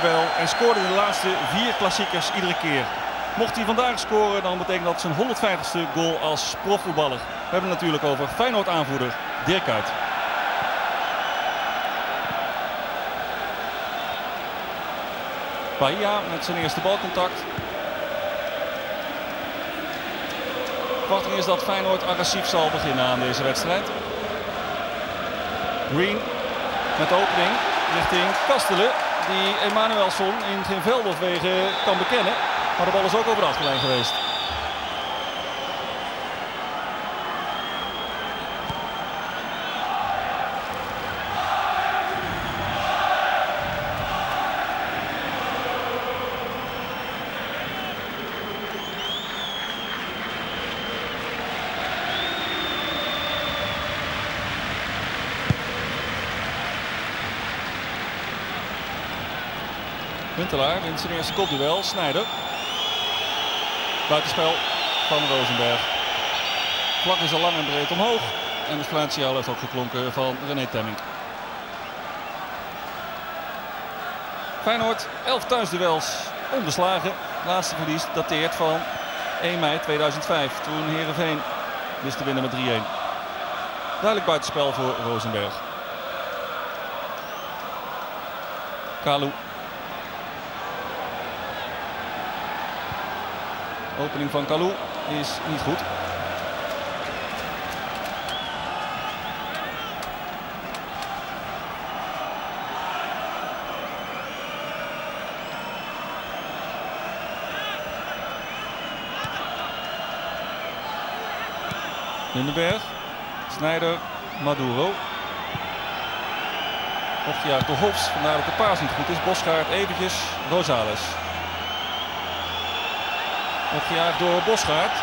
duel en scoorde de laatste vier klassiekers iedere keer. Mocht hij vandaag scoren, dan betekent dat zijn 150ste goal als profvoetballer. We hebben het natuurlijk over Feyenoord aanvoerder Dirk Kuyt. Bahia met zijn eerste balcontact. Verwachting is dat Feyenoord agressief zal beginnen aan deze wedstrijd. Green met de opening richting Kastelen. Die Emanuelson in geen veld of wegen kan bekennen. Maar de bal is ook over de achterlijn geweest. Huntelaar wint zijn eerste kopduel. Snijder. Buitenspel van Rosenberg. Vlak is al lang en breed omhoog. En de fluitsignaal heeft ook geklonken van René Temming. Feyenoord, 11 thuisduels onbeslagen. Laatste verlies dateert van 1 mei 2005. Toen Heerenveen wist te winnen met 3-1. Duidelijk buitenspel voor Rosenberg. Kalu Opening van Kalou is niet goed. Lindenberg, Snijder, Maduro. Opgejaagd door Hofs, vandaar dat de paas niet goed is. Bosgaard eventjes, Rosales. Opgejaagd door Bosgaard.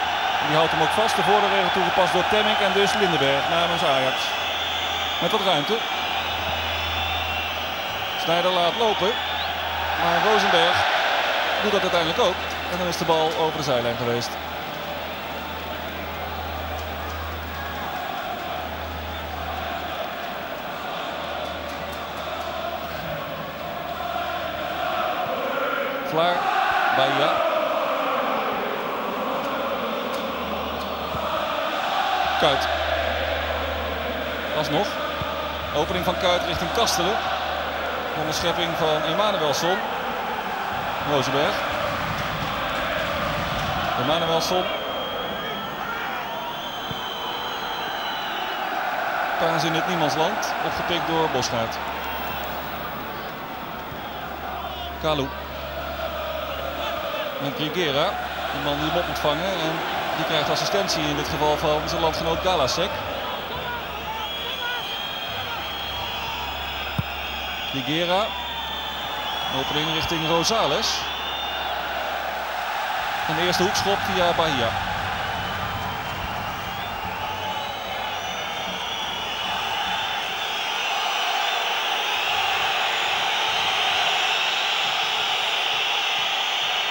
Die houdt hem ook vast. De voordeelregel toegepast door Temming en dus Lindenberg namens Ajax. Met wat ruimte. Snijder laat lopen. Maar Rosenberg doet dat uiteindelijk ook. En dan is de bal over de zijlijn geweest. Vlaar, Bahia. Kuit. Alsnog. Opening van Kuit richting Kastelen. Onderschepping van Emanuelson. Rozenberg. Emanuelson. Paas in het niemandsland. Opgepikt door Bosgaard. Kalu. Met Grigera. De man die op moet vangen. En die krijgt assistentie in dit geval van zijn landgenoot Galasek. Grigera. Opening richting Rosales. En de eerste hoekschop via Bahia.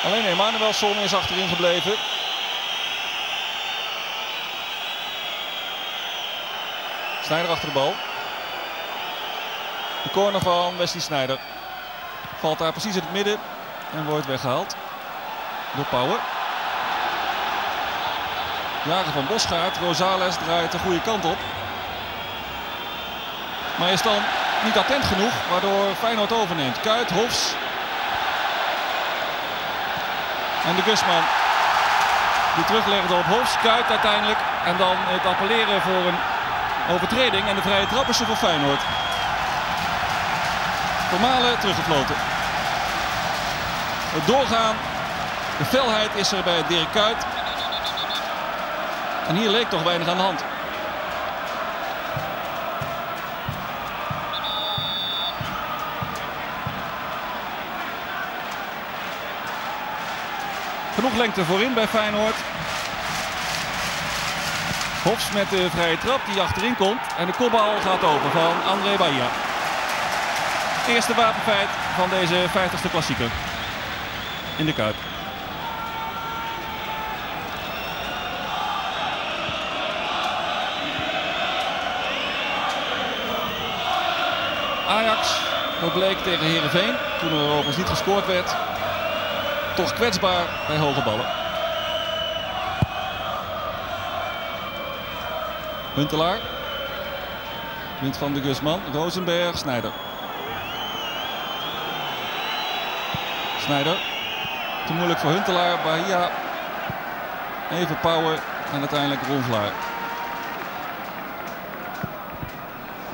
Alleen Emanuelson is achterin gebleven. Snijder achter de bal. De corner van Wesley Snijder. Valt daar precies in het midden en wordt weggehaald. Door Pauwen. Jager van Bosgaard. Rosales draait de goede kant op. Maar is dan niet attent genoeg, waardoor Feyenoord overneemt. Kuit, Hofs. En de Gusman. Die teruglegde op Hofs. Kuit uiteindelijk. En dan het appelleren voor een overtreding. En de vrije trap is voor Feyenoord. Vermalen teruggefloten. Het doorgaan. De felheid is er bij Dirk Kuyt. En hier leek toch weinig aan de hand. Genoeg lengte voorin bij Feyenoord. Hofs met de vrije trap die achterin komt. En de kopbal gaat over van André Bahia. Eerste wapenfeit van deze 50ste klassieker. In de Kuip. Ajax, dat bleek tegen Heerenveen. toen er overigens niet gescoord werd, toch kwetsbaar bij hoge ballen. Huntelaar. Wint van de Gusman. Rosenberg. Snijder. Snijder. Te moeilijk voor Huntelaar. Bahia. Even power. En uiteindelijk Ron Vlaar.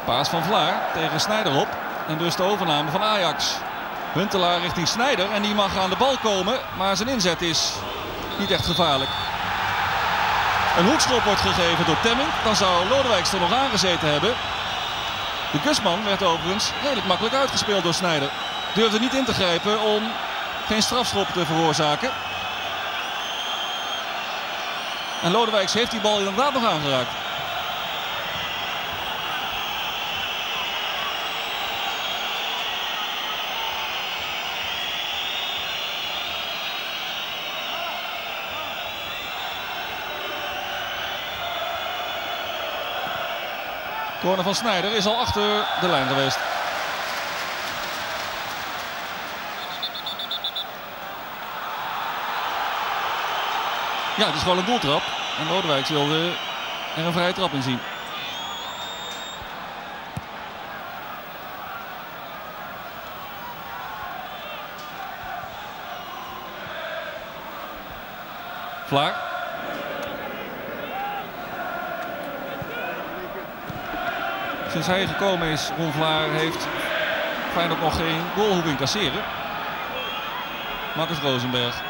Paas van Vlaar tegen Snijder op. En dus de overname van Ajax. Huntelaar richting Snijder. En die mag aan de bal komen. Maar zijn inzet is niet echt gevaarlijk. Een hoekschop wordt gegeven door Temming. Dan zou Lodewijks er nog aangezeten hebben. De Gusman werd overigens redelijk makkelijk uitgespeeld door Snijder. Durfde niet in te grijpen om geen strafschop te veroorzaken. En Lodewijks heeft die bal inderdaad nog aangeraakt. Corner van Snijder is al achter de lijn geweest. Ja, het is gewoon een doeltrap. En Lodewijk wilde er een vrije trap in zien. Vlaar. Sinds hij gekomen is, Ron Vlaar, heeft Feyenoord nog geen goal hoeven incasseren. Marcus Rosenberg.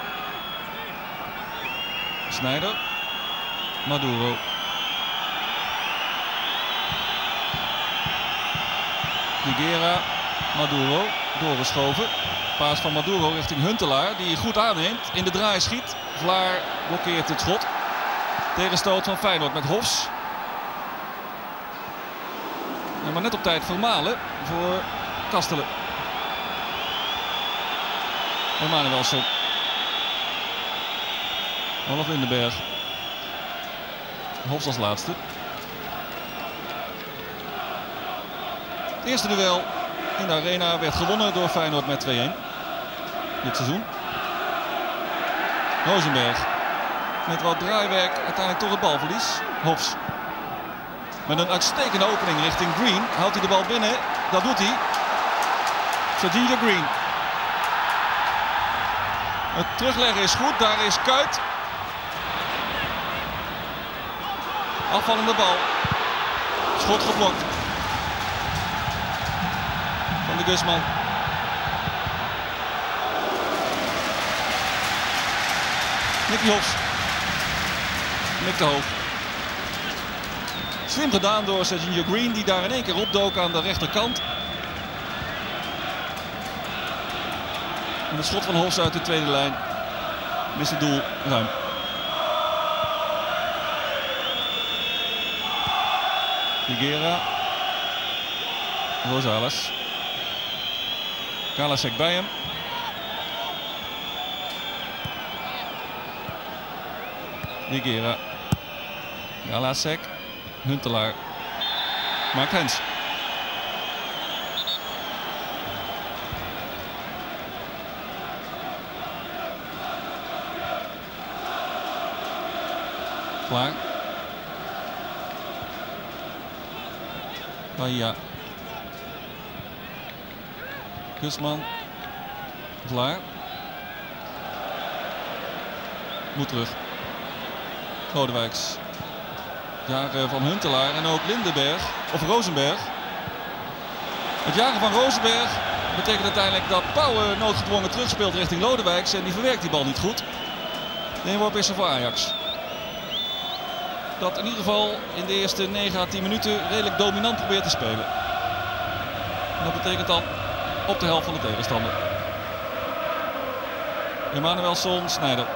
Snijder. Maduro. Figuera. Maduro. Doorgeschoven. Paas van Maduro richting Huntelaar. Die goed aanneemt. In de draai schiet. Vlaar blokkeert het schot. Tegenstoot van Feyenoord met Hofs. En maar net op tijd vermalen voor Kastelen. Emanuelson. Olaf Lindenberg. Hofs als laatste. Het eerste duel in de arena werd gewonnen door Feyenoord met 2-1. Dit seizoen. Rosenberg. Met wat draaiwerk uiteindelijk toch het balverlies. Hofs. Met een uitstekende opening richting Green. Houdt hij de bal binnen. Dat doet hij. Sergio Green. Het terugleggen is goed. Daar is Kuit. Afvallende bal. Schot geblokt. Van de Gusman. Nicky Hofs. Nick de Hoog. Slim gedaan door Sergio Green die daar in één keer opdook aan de rechterkant. En het schot van Hofs uit de tweede lijn. Mist het doel ruim. Figuera. Rosales. Kalasek bij hem. Figuera. Galasek. Huntelaar. Mark Hens. Klaar. Bahia. Gusman. Vlaar. Moet terug. Godewijks. Jaren van Huntelaar en ook Lindenberg. Of Rosenberg. Het jagen van Rosenberg betekent uiteindelijk dat Pauwen noodgedwongen terugspeelt richting Lodewijks. En die verwerkt die bal niet goed. De inworp is er voor Ajax dat in ieder geval in de eerste 9 à 10 minuten redelijk dominant probeert te spelen. En dat betekent dan op de helft van de tegenstander. Emanuelson, Snijder.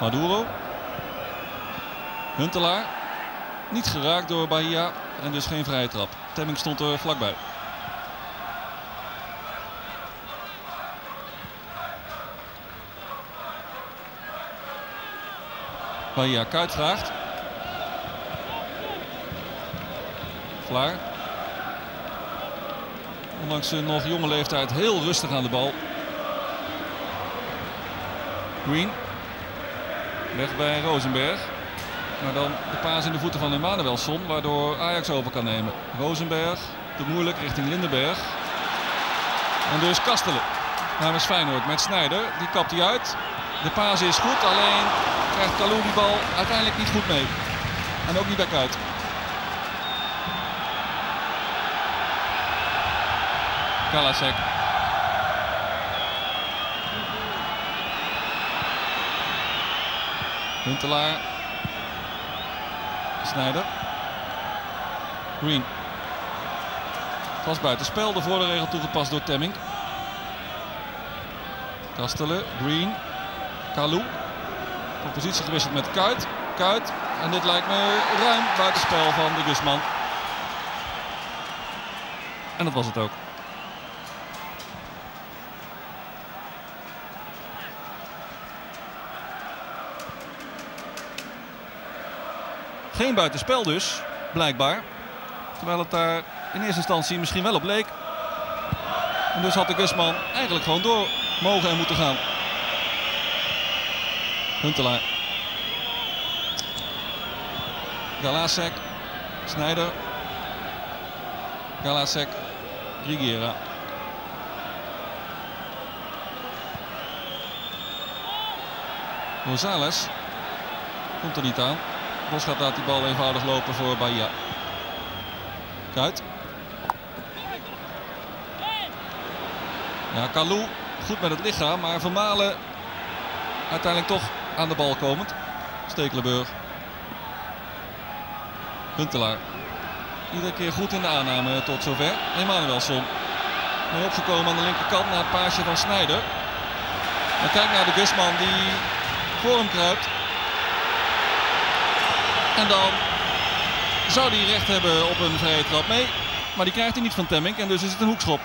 Maduro. Huntelaar. Niet geraakt door Bahia en dus geen vrije trap. Temming stond er vlakbij. Bahia Kuit vraagt. Vlaar. ondanks zijn nog jonge leeftijd, heel rustig aan de bal. Green. Weg bij Rosenberg. Maar dan de paas in de voeten van Emanuelson, waardoor Ajax over kan nemen. Rosenberg, te moeilijk richting Lindenberg. En dus Kastelen namens Feyenoord met Snijder. Die kapt hij uit. De paas is goed, alleen krijgt Kalou die bal uiteindelijk niet goed mee. En ook niet back uit. Kalasek. Huntelaar. Snijder. Green. Het was buitenspel, de regel toegepast door Temming. Kastelen, Green, Kalou. Van positie gewisseld met Kuit. Kuit. En dit lijkt me ruim buitenspel van de Gusman. En dat was het ook. Geen buitenspel dus, blijkbaar. Terwijl het daar in eerste instantie misschien wel op leek. En dus had de Gusman eigenlijk gewoon door mogen en moeten gaan. Huntelaar. Galasek. Snijder. Galasek. Rigera. Rosales komt er niet aan. Bosgaard laat die bal eenvoudig lopen voor Bahia. Kuit. Ja, Kalou goed met het lichaam, maar Vermalen uiteindelijk toch aan de bal komend. Stekelenburg. Huntelaar. Iedere keer goed in de aanname tot zover. Emanuelson. En opgekomen aan de linkerkant na het paasje van Snijder. En kijk naar de Gusman die voor hem kruipt. En dan zou hij recht hebben op een vrije trap mee. Maar die krijgt hij niet van Temming en dus is het een hoekschop.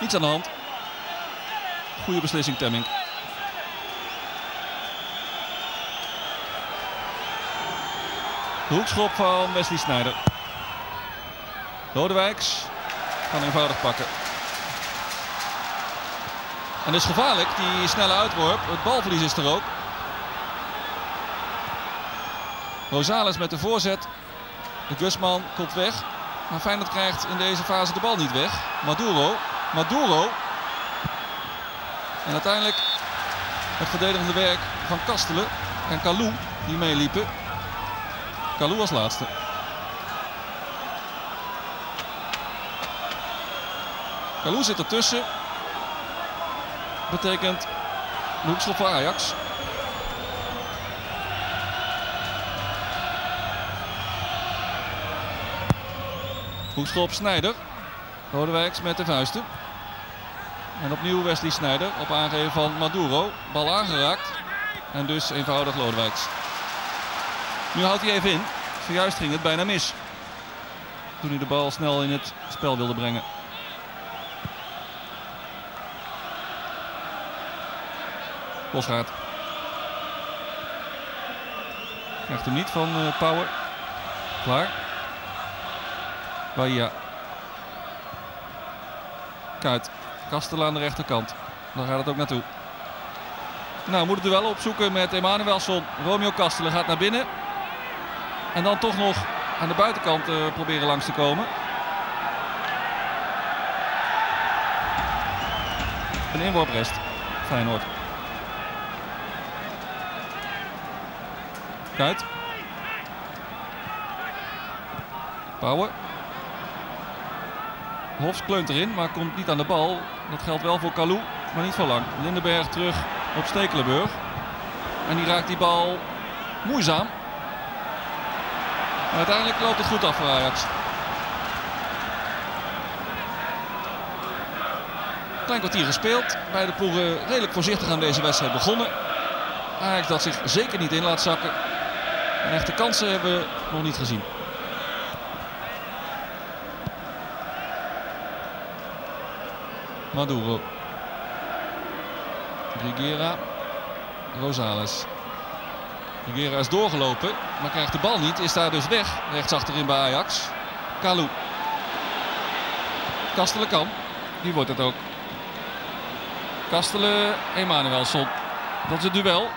Niets aan de hand. Goede beslissing Temming. De hoekschop van Wesley Sneijder. Lodewijks kan eenvoudig pakken. En dus gevaarlijk, die snelle uitworp. Het balverlies is er ook. Rosales met de voorzet. De Gusman komt weg. Maar Feyenoord krijgt in deze fase de bal niet weg. Maduro. Maduro. En uiteindelijk het verdedigende werk van Kastelen en Kalou die meeliepen. Kalou als laatste. Kalou zit ertussen. Betekent hoekschop voor Ajax. Hoekschop Snijder. Rodewijks met de vuisten. En opnieuw Wesley Snijder op aangeven van Maduro. Bal aangeraakt. En dus eenvoudig Lodewijks. Nu houdt hij even in. Zojuist ging het bijna mis. Toen hij de bal snel in het spel wilde brengen. Bosgaard. Krijgt hem niet van uh, Power. Klaar. Bahia. Kuit. Kastelen aan de rechterkant. Daar gaat het ook naartoe. Nou, moet het duel opzoeken met Emanuelson. Romeo Kastelen gaat naar binnen. En dan toch nog aan de buitenkant uh, proberen langs te komen. Een inworprest. Feyenoord. Kuit. Power. Hofs kleunt erin, maar komt niet aan de bal. Dat geldt wel voor Kalou, maar niet voor lang. Lindenberg terug op Stekelenburg. En die raakt die bal moeizaam. Uiteindelijk loopt het goed af voor Ajax. Klein kwartier gespeeld. Beide ploegen redelijk voorzichtig aan deze wedstrijd begonnen. Ajax dat zich zeker niet in laat zakken. En echte kansen hebben we nog niet gezien. Maduro. Grigera. Rosales. Rigera is doorgelopen, maar krijgt de bal niet. Is daar dus weg, rechtsachterin bij Ajax. Kalou. Kastelen kan. Die wordt het ook. Kastelen, Emanuelson. Dat is het duel.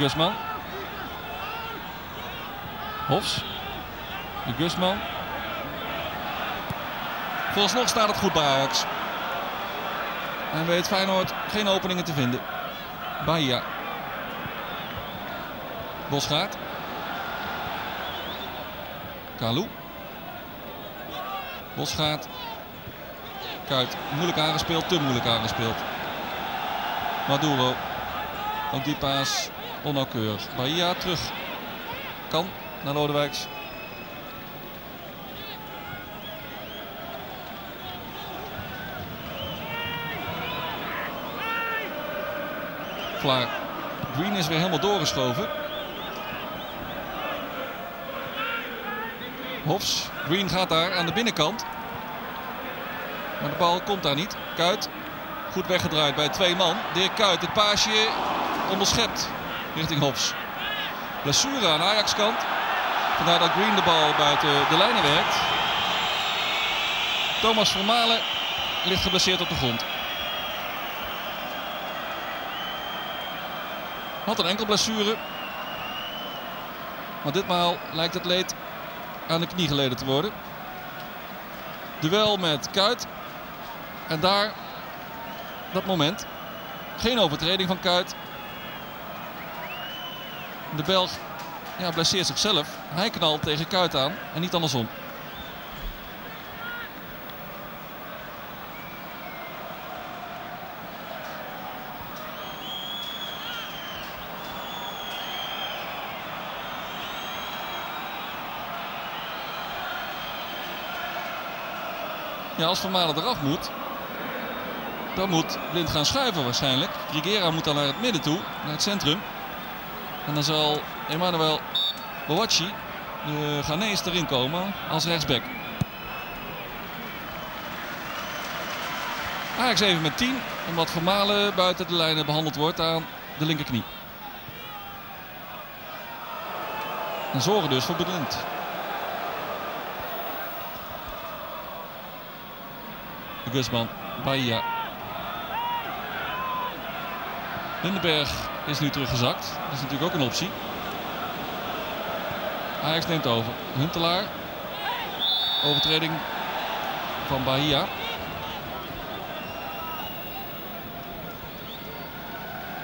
De Gusman. Hofs. De Gusman. Vooralsnog staat het goed bij Ajax. En weet Feyenoord geen openingen te vinden. Bahia. Bosgaard. Kalou. Bosgaard. Kuit. Moeilijk aangespeeld, te moeilijk aangespeeld. Maduro. Ook die paas onnauwkeurig. Bahia terug. Kan naar Lodewijks. Vlaar. Green is weer helemaal doorgeschoven. Hofs. Green gaat daar aan de binnenkant. Maar de bal komt daar niet. Kuit. Goed weggedraaid bij twee man. Dirk Kuit het paasje onderschept richting Hofs. Blessure aan Ajax kant. Vandaar dat Green de bal buiten de lijnen werkt. Thomas Vermalen ligt geblesseerd op de grond. Had een enkel blessure. Maar ditmaal lijkt het leed aan de knie geleden te worden. Duel met Kuit. En daar dat moment. Geen overtreding van Kuit. De Belg ja, blesseert zichzelf. Hij knalt tegen Kuit aan en niet andersom. Ja, als Vermalen eraf moet, dan moet Blind gaan schuiven waarschijnlijk. Rigera moet dan naar het midden toe, naar het centrum. En dan zal Emmanuel Boachi, de Ghanese, erin komen als rechtsback. Ajax even met 10, omdat Vermalen buiten de lijnen behandeld wordt aan de linkerknie. En zorgen dus voor Blind. Gusman, Bahia. Lindenberg is nu teruggezakt. Dat is natuurlijk ook een optie. Ajax neemt over. Huntelaar. Overtreding van Bahia.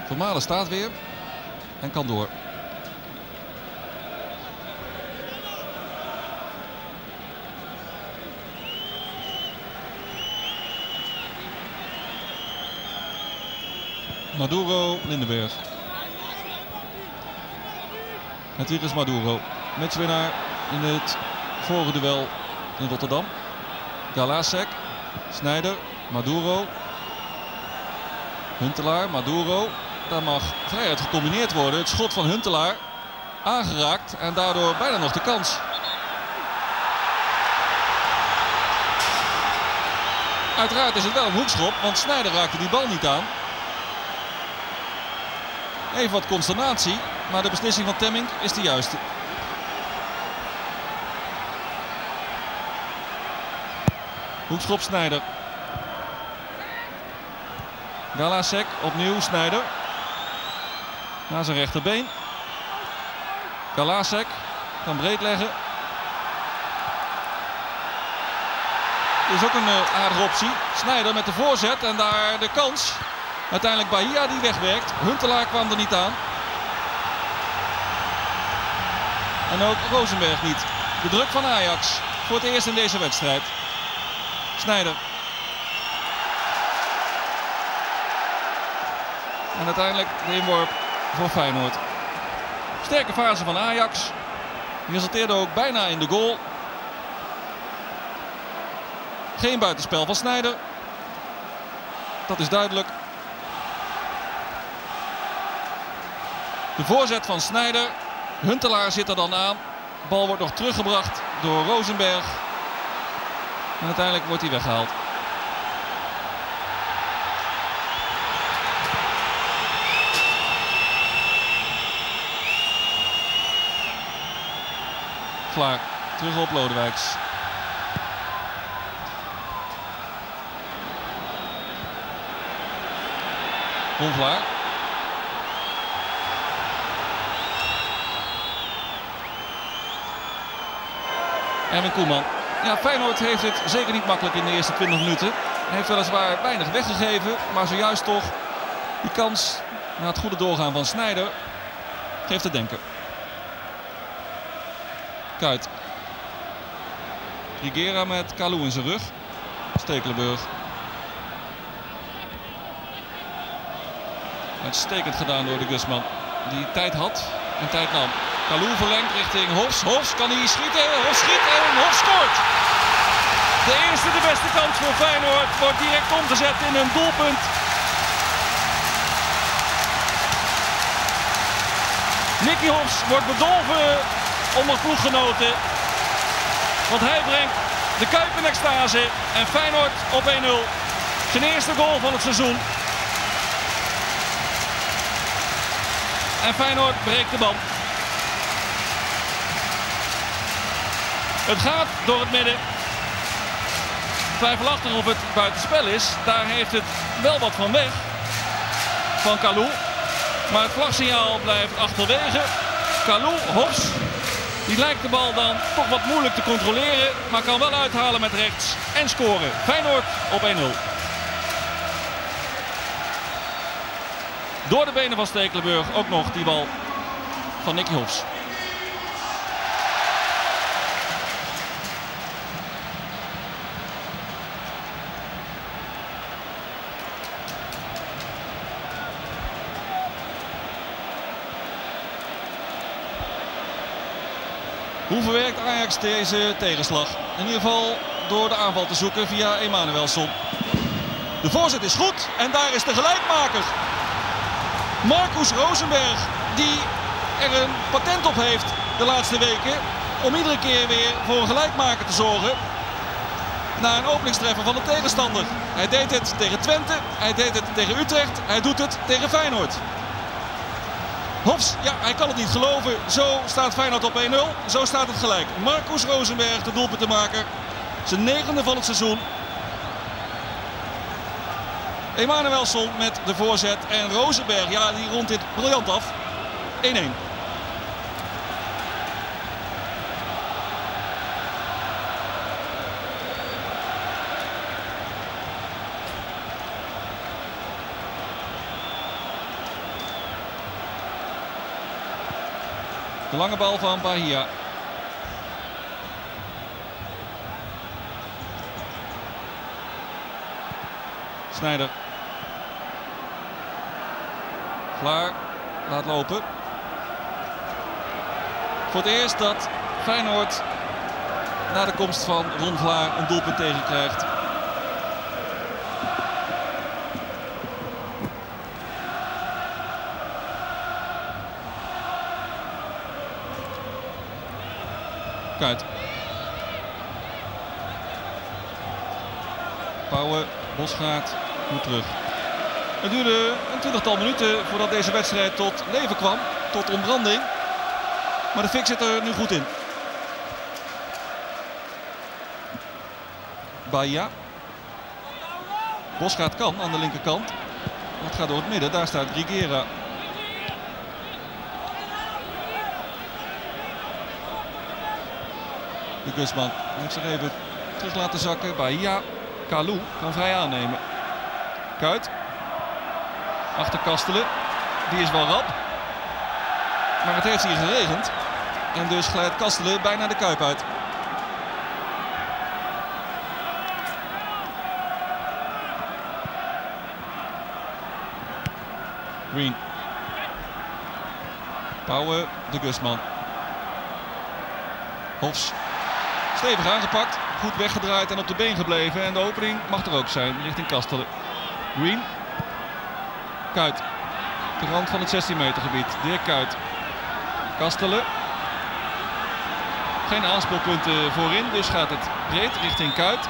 Vermalen staat weer en kan door. Maduro, Lindenberg. Het is Maduro. Matchwinnaar in het vorige duel in Rotterdam. Galasek, Snijder, Maduro. Huntelaar, Maduro. Daar mag vrijheid gecombineerd worden. Het schot van Huntelaar aangeraakt en daardoor bijna nog de kans. Uiteraard is het wel een hoekschop, want Snijder raakte die bal niet aan. Even wat consternatie, maar de beslissing van Temming is de juiste. Hoekschop Snijder. Galasek opnieuw Snijder. Naar zijn rechterbeen. Galasek kan breed leggen. Is ook een uh, aardige optie. Snijder met de voorzet en daar de kans. Uiteindelijk Bahia die wegwerkt. Huntelaar kwam er niet aan. En ook Rosenberg niet. De druk van Ajax voor het eerst in deze wedstrijd. Snijder. En uiteindelijk de inworp voor Feyenoord. Sterke fase van Ajax. Resulteerde ook bijna in de goal. Geen buitenspel van Snijder. Dat is duidelijk. De voorzet van Snijder. Huntelaar zit er dan aan. Bal wordt nog teruggebracht door Rosenberg. En uiteindelijk wordt hij weggehaald. Klaar. Terug op Lodewijks. Onvlaar. Erwin Koeman. Ja, Feyenoord heeft het zeker niet makkelijk in de eerste 20 minuten. Hij heeft weliswaar weinig weggegeven, maar zojuist toch die kans na het goede doorgaan van Snijder geeft te denken. Kuit. Rigera met Kalou in zijn rug. Stekelenburg. Uitstekend gedaan door de Gusman. Die tijd had en tijd nam. Kalou verlengt richting Hofs. Hofs kan hij schieten. Hofs schiet en Hofs scoort. De eerste, de beste kans voor Feyenoord wordt direct omgezet in een doelpunt. Nicky Hofs wordt bedolven onder ploeggenoten. Want hij brengt de Kuip in extase en Feyenoord op 1-0. Zijn eerste goal van het seizoen. En Feyenoord breekt de band. Het gaat door het midden. Twijfelachtig of het buitenspel is. Daar heeft het wel wat van weg. Van Kalou. Maar het vlagsignaal blijft achterwege. Kalou, Hofs. Die lijkt de bal dan toch wat moeilijk te controleren. Maar kan wel uithalen met rechts. En scoren. Feyenoord op 1-0. Door de benen van Stekelenburg ook nog die bal van Nicky Hofs. Hoe verwerkt Ajax deze tegenslag? In ieder geval door de aanval te zoeken via Emanuelson. De voorzet is goed en daar is de gelijkmaker. Marcus Rosenberg die er een patent op heeft de laatste weken om iedere keer weer voor een gelijkmaker te zorgen. Na een openingstreffer van de tegenstander. Hij deed het tegen Twente, hij deed het tegen Utrecht, hij doet het tegen Feyenoord. Hofs, ja, hij kan het niet geloven. Zo staat Feyenoord op 1-0. Zo staat het gelijk. Marcus Rosenberg, de doelpuntenmaker. Zijn negende van het seizoen. Emanuelson met de voorzet. En Rosenberg, ja, die rondt dit briljant af. 1-1. Lange bal van Bahia. Snijder. Vlaar laat lopen. Voor het eerst dat Feyenoord na de komst van Ron Vlaar een doelpunt tegenkrijgt. Kuit. Pauwen, Bosgaard, goed terug. Het duurde een twintigtal minuten voordat deze wedstrijd tot leven kwam, tot ontbranding. Maar de fik zit er nu goed in. Bahia. Bosgaard kan aan de linkerkant. Het gaat door het midden, daar staat Rigera. De Gusman moet zich even terug laten zakken. Bahia. Kalou kan vrij aannemen. Kuit. Achter Kastelen. Die is wel rap. Maar het heeft hier geregend. En dus glijdt Kastelen bijna de Kuip uit. Green. Pauwen, de Gusman. Hofs. Stevig aangepakt. Goed weggedraaid en op de been gebleven. En de opening mag er ook zijn richting Kastelen. Green. Kuit. De rand van het 16 meter gebied. Dirk Kuit. Kastelen. Geen aanspeelpunten voorin, dus gaat het breed richting Kuit.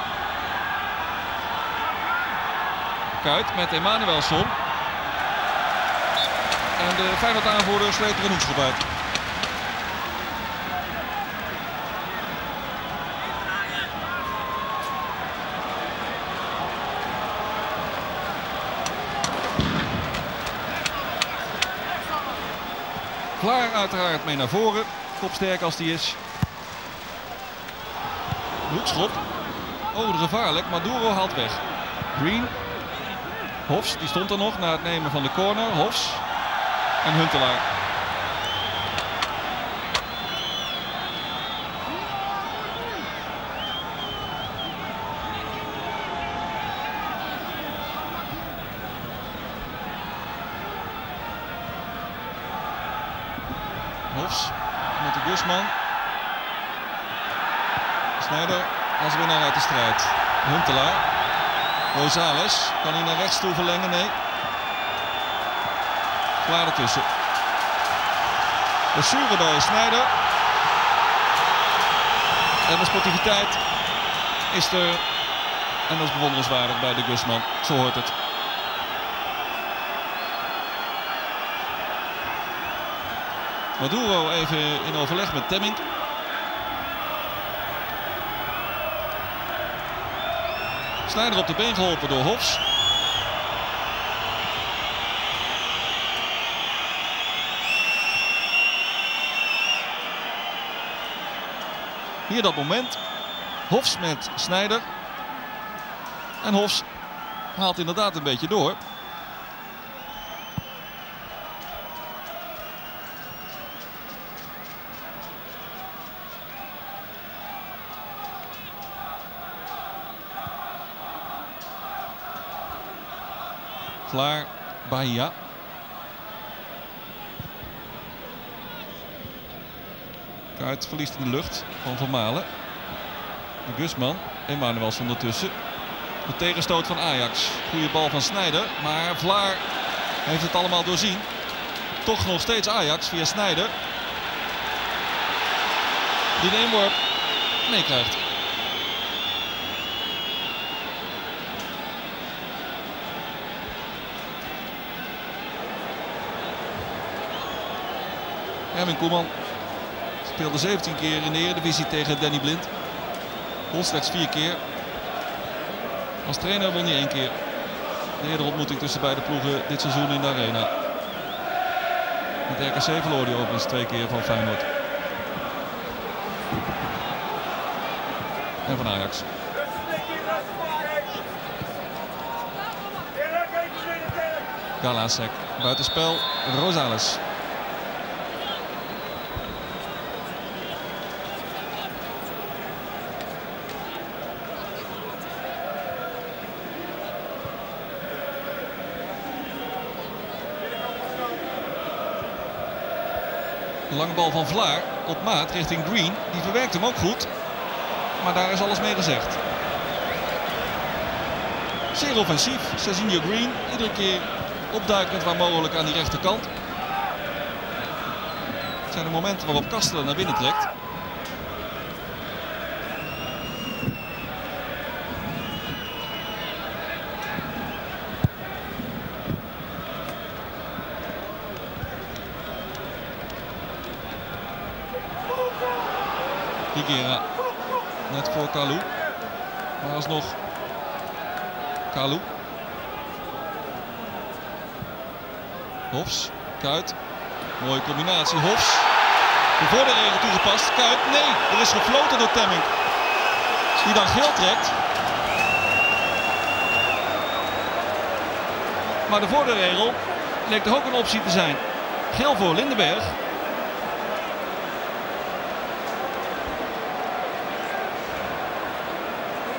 Kuit met Emanuelson. En de Feyenoord aanvoerder sleept er een hoekschop uit. Klaar uiteraard mee naar voren. Kopsterk als die is. Hoekschop. Oh, gevaarlijk. Maduro haalt weg. Green. Hofs, die stond er nog na het nemen van de corner. Hofs. En Huntelaar. Hofs met de Gusman. Snijder als winnaar uit de strijd. Huntelaar. Kan hij naar rechts toe verlengen? Nee. Klaar ertussen. Blessure bij Snijder. En de sportiviteit is er. En dat is bewonderenswaardig bij de Gusman. Zo hoort het. Maduro even in overleg met Temming. Snijder op de been geholpen door Hofs. Hier dat moment. Hofs met Snijder. En Hofs haalt inderdaad een beetje door. Vlaar, Bahia. Kuit verliest in de lucht van Van Malen. Gusman, Emanuels ondertussen. De tegenstoot van Ajax. Goede bal van Snijder, maar Vlaar heeft het allemaal doorzien. Toch nog steeds Ajax via Snijder. Die de inworp meekrijgt. Erwin Koeman speelde 17 keer in de Eredivisie tegen Danny Blind. Won slechts 4 keer. Als trainer won hij één keer. De eerdere ontmoeting tussen beide ploegen dit seizoen in de Arena. Met RKC verloor hij overigens twee keer van Feyenoord. En van Ajax. Galasek buitenspel. Rosales. Lange bal van Vlaar op maat richting Green. Die verwerkt hem ook goed. Maar daar is alles mee gezegd. Zeer offensief. Cezinho Green. Iedere keer opduikend waar mogelijk aan die rechterkant. Het zijn de momenten waarop Kastelen naar binnen trekt. Higuera. Net voor Kalou. Maar alsnog Kalou. Hofs. Kuit. Mooie combinatie. Hofs. De voordeelregel toegepast. Kuit. Nee, er is gefloten door Temming. Die dan geel trekt. Maar de voordeelregel leek toch ook een optie te zijn. Geel voor Lindenberg.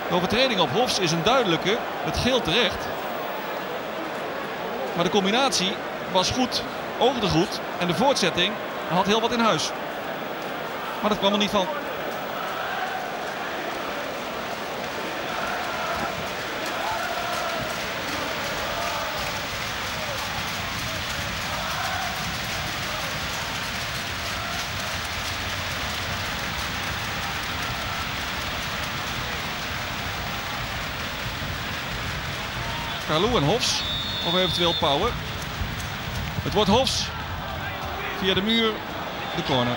De overtreding op Hofs is een duidelijke, het geel terecht. Maar de combinatie was goed, oogde goed en de voortzetting had heel wat in huis. Maar dat kwam er niet van. En Hofs. Of eventueel Power. Het wordt Hofs. Via de muur. De corner.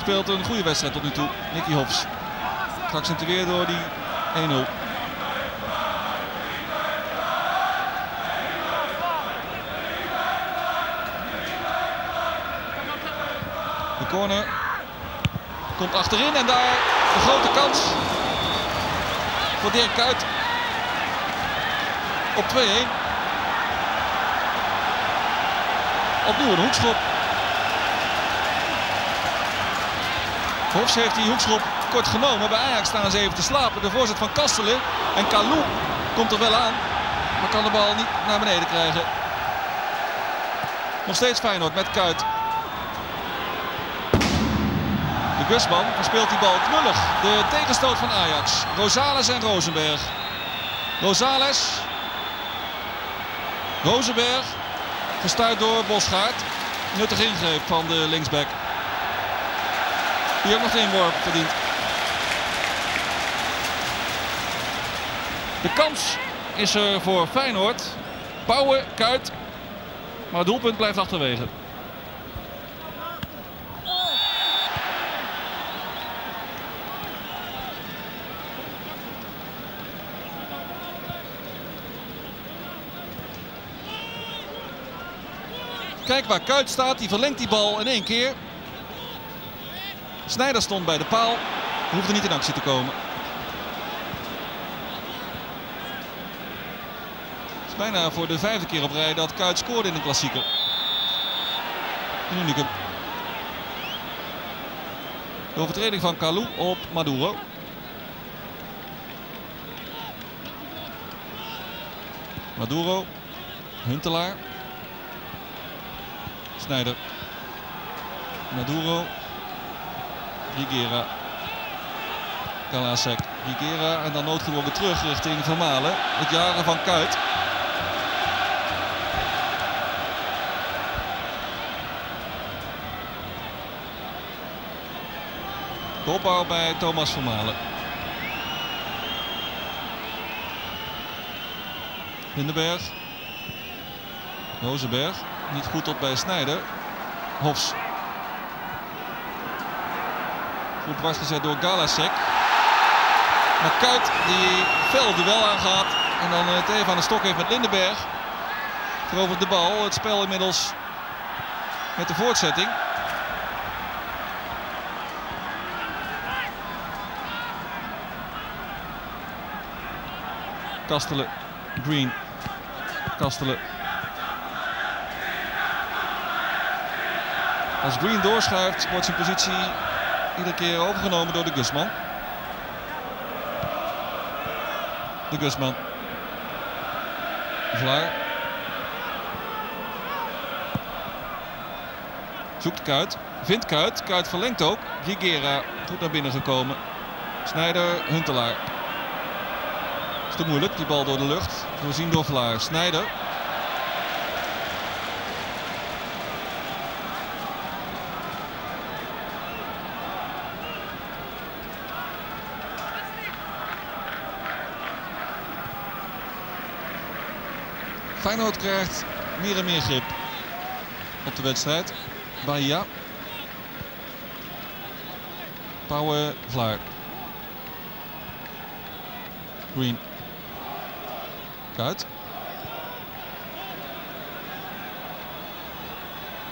Speelt een goede wedstrijd tot nu toe. Nicky Hofs. Geaccentueerd door die 1-0. corner Komt achterin en daar de grote kans voor Dirk Kuyt. Op 2-1. Opnieuw een hoekschop. Hofs heeft die hoekschop kort genomen. Bij Ajax staan ze even te slapen. De voorzet van Kastelen. En Kalou komt er wel aan. Maar kan de bal niet naar beneden krijgen. Nog steeds Feyenoord met Kuit. De Gusman verspeelt die bal knullig. De tegenstoot van Ajax. Rosales en Rosenberg. Rosales. Rosenberg. Gestuurd door Bosgaard. Nuttig ingreep van de linksback. Die ook nog de inworp verdient. De kans is er voor Feyenoord. Pauwen, Kuit. Maar het doelpunt blijft achterwege. Kijk waar Kuit staat. Die verlengt die bal in één keer. Snijder stond bij de paal. Hoefde niet in actie te komen. Het is bijna voor de vijfde keer op rij dat Kuit scoorde in een klassieker. Een unicum. De overtreding van Kalou op Maduro. Maduro. Huntelaar. Snijder. Maduro. Rigera. Kalasek. Rigera en dan noodgedwongen terug richting Vermalen. Het jaren van Kuit. Kopbouw bij Thomas Vermalen. Lindenberg. Rozenberg. Niet goed op bij Snijder. Hofs. Goed dwars door Galasek. Maar Kuit die fel duel aangaat. En dan het even aan de stok heeft met Lindenberg. Verovert de bal. Het spel inmiddels met de voortzetting. Kastelen. Green. Kastelen. Als Green doorschuift wordt zijn positie iedere keer overgenomen door de Gusman. De Gusman. Vlaar. Zoekt Kuit. Vindt Kuit. Kuit verlengt ook. Rigera goed naar binnen gekomen. Snijder, Huntelaar. Is te moeilijk, die bal door de lucht. Voorzien door Vlaar. Snijder. Feyenoord krijgt meer en meer grip op de wedstrijd. Bahia. Pauwen, Vlaar. Green. Kuit.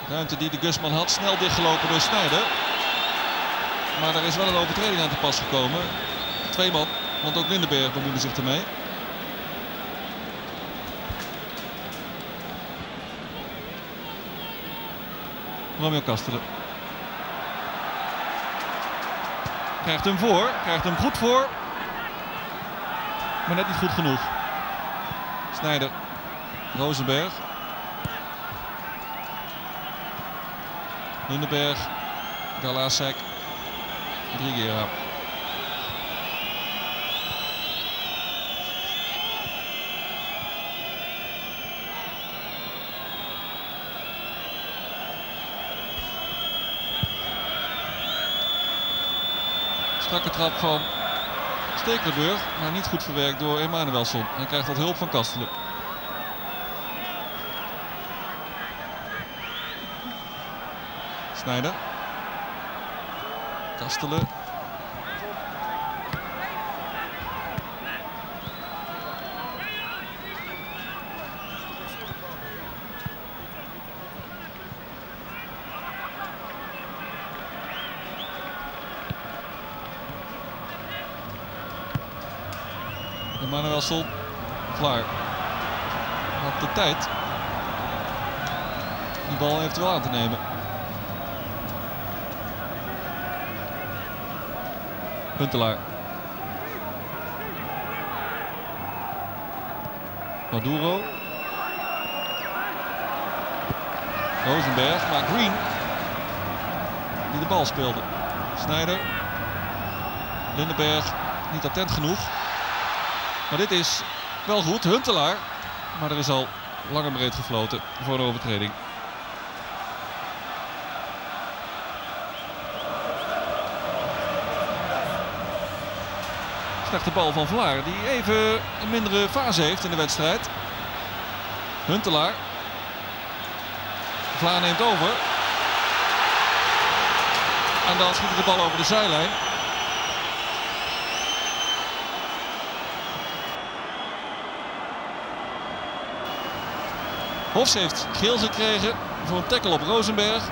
Ruimte die de Gusman had. Snel dichtgelopen door Snijder. Maar er is wel een overtreding aan te pas gekomen. Twee man, want ook Lindenberg bemoeide zich ermee. Romeo Kastelen. Krijgt hem voor. Krijgt hem goed voor. Maar net niet goed genoeg. Snijder. Rosenberg. Lindenberg. Galasek. Rigera. Strakke trap van Stekelenburg, maar niet goed verwerkt door Emanuelson. Hij krijgt wat hulp van Kastelen. Snijder. Kastelen. Vlaar. Had de tijd. Die bal eventueel aan te nemen. Huntelaar. Maduro. Rosenberg, maar Green die de bal speelde. Snijder. Lindenberg niet attent genoeg. Maar dit is wel goed. Huntelaar. Maar er is al lang en breed gefloten voor een overtreding. Slechte bal van Vlaar die even een mindere fase heeft in de wedstrijd. Huntelaar. Vlaar neemt over. En dan schiet de bal over de zijlijn. Hofs heeft geel gekregen voor een tackle op Rosenberg.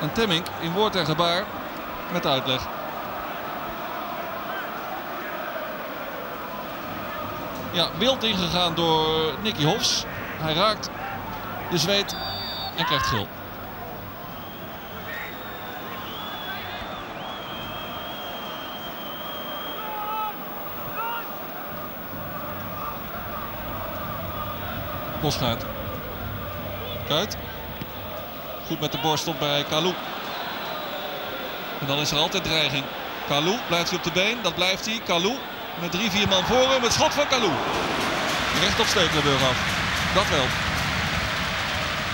En Temmink in woord en gebaar met uitleg. Ja, wild ingegaan door Nicky Hofs. Hij raakt de zweet en krijgt geel. Bosgaard. Kuit. Goed met de borst op bij Kalou. En dan is er altijd dreiging. Kalou blijft hij op de been. Dat blijft hij. Kalou met drie, vier man voor hem. Het schot van Kalou. Recht op Stekelenburg af. Dat wel.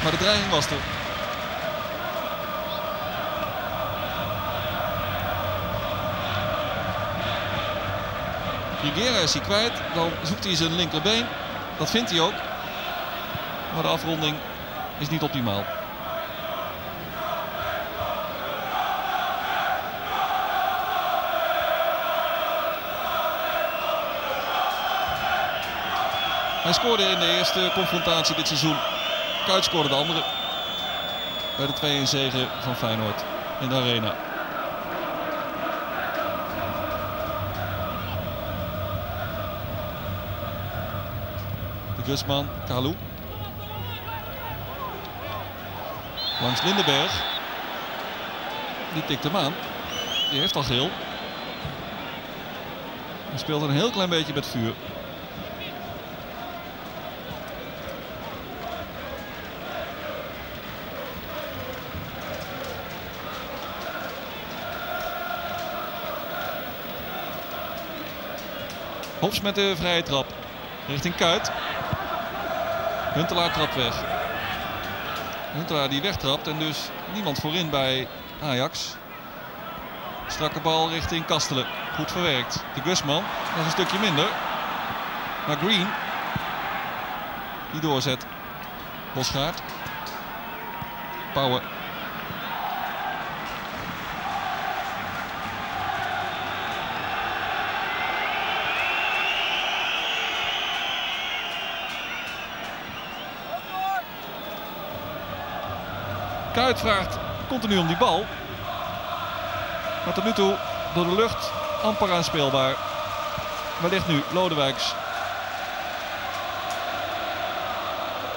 Maar de dreiging was er. Rigera is hij kwijt. Dan zoekt hij zijn linkerbeen. Dat vindt hij ook. Maar de afronding is niet optimaal. Hij scoorde in de eerste confrontatie dit seizoen. Kuit scoorde de andere. Bij de 2-1 zege van Feyenoord in de arena. De Gusman, Kalou. Langs Lindenberg. Die tikt hem aan. Die heeft al geel. Hij speelt een heel klein beetje met vuur. Hops met de vrije trap. Richting Kuit. Huntelaar trapt weg. Huntelaar die wegtrapt en dus niemand voorin bij Ajax. Strakke bal richting Kastelen. Goed verwerkt. De Gusman, dat is een stukje minder. Maar Green, die doorzet. Bosgaard. Power. Kuit vraagt continu om die bal. Maar tot nu toe door de lucht amper aanspeelbaar. Wellicht nu Lodewijks.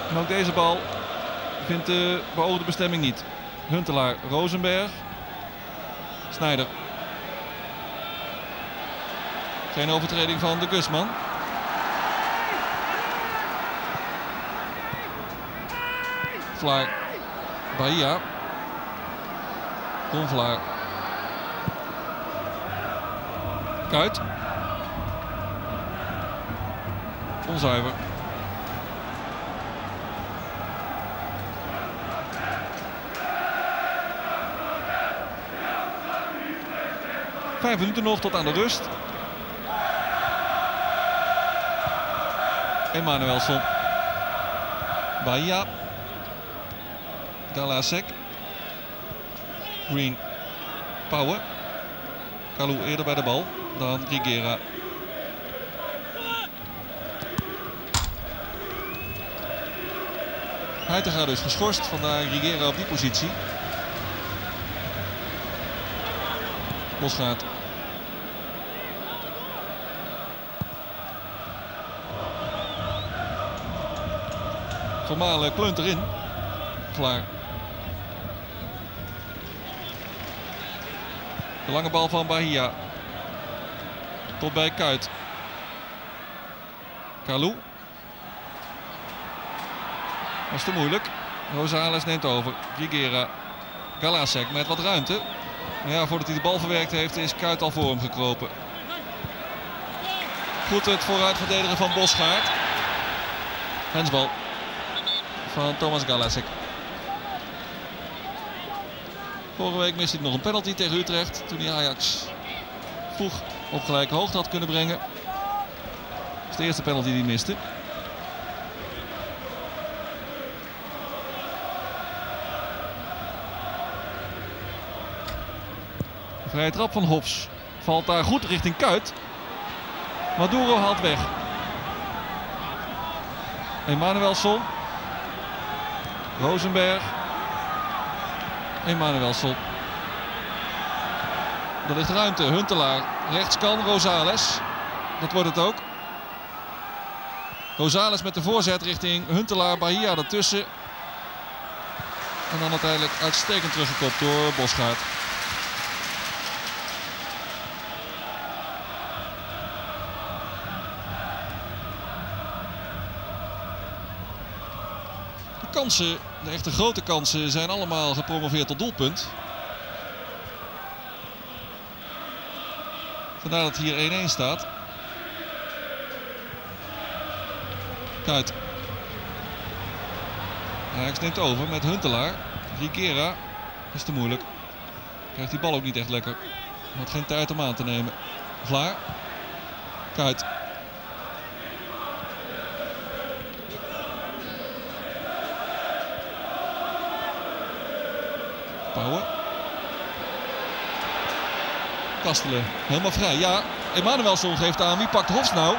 En ook deze bal vindt de beoogde bestemming niet. Huntelaar, Rosenberg. Snijder. Geen overtreding van de Gusman. Vlaar Bahia. Onvlaar. Kuit. Onzuiver. Vijf minuten nog tot aan de rust. Emanuelson. Bahia. Galasek. Green. Power. Kalou eerder bij de bal dan Rigera. Heitinga dus geschorst, vandaar Rigera op die positie. Bosgaard. Vermalen kleunt erin. Klaar. De lange bal van Bahia. Tot bij Kuit. Kalou. Was te moeilijk. Rosales neemt over. Gigera. Galasek met wat ruimte. Ja, voordat hij de bal verwerkt heeft is Kuit al voor hem gekropen. Goed het vooruit verdedigen van Bosgaard. Hensbal van Thomas Galasek. Vorige week miste hij nog een penalty tegen Utrecht. Toen hij Ajax vroeg op gelijke hoogte had kunnen brengen. Dat is de eerste penalty die hij miste. Vrije trap van Hofs. Valt daar goed richting Kuit. Maduro haalt weg. Emanuelson. Rosenberg. Emanuelson. Er ligt ruimte. Huntelaar. Rechts kan Rosales. Dat wordt het ook. Rosales met de voorzet richting Huntelaar. Bahia ertussen. En dan uiteindelijk uitstekend teruggekopt door Bosgaard. De echte grote kansen, zijn allemaal gepromoveerd tot doelpunt. Vandaar dat hier 1-1 staat. Kuit. Ajax neemt over met Huntelaar. Rigera is te moeilijk. Krijgt die bal ook niet echt lekker. Had geen tijd om aan te nemen. Vlaar. Kuit. Kastelen helemaal vrij. Ja, Emanuelson geeft aan wie pakt Hofs nou.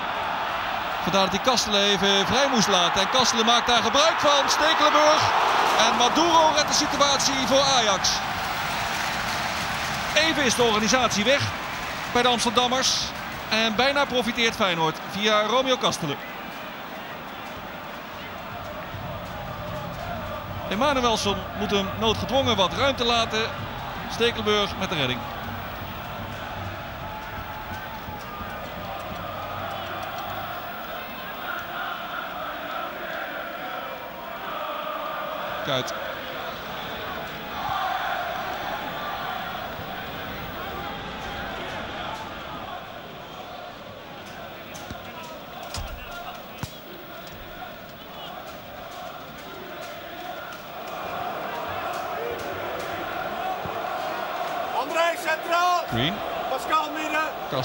Vandaar dat hij Kastelen even vrij moest laten. En Kastelen maakt daar gebruik van. Stekelenburg. En Maduro redt de situatie voor Ajax. Even is de organisatie weg bij de Amsterdammers. En bijna profiteert Feyenoord via Romeo Kastelen. Emanuelson moet hem noodgedwongen wat ruimte laten. Stekelenburg met de redding. Kuit.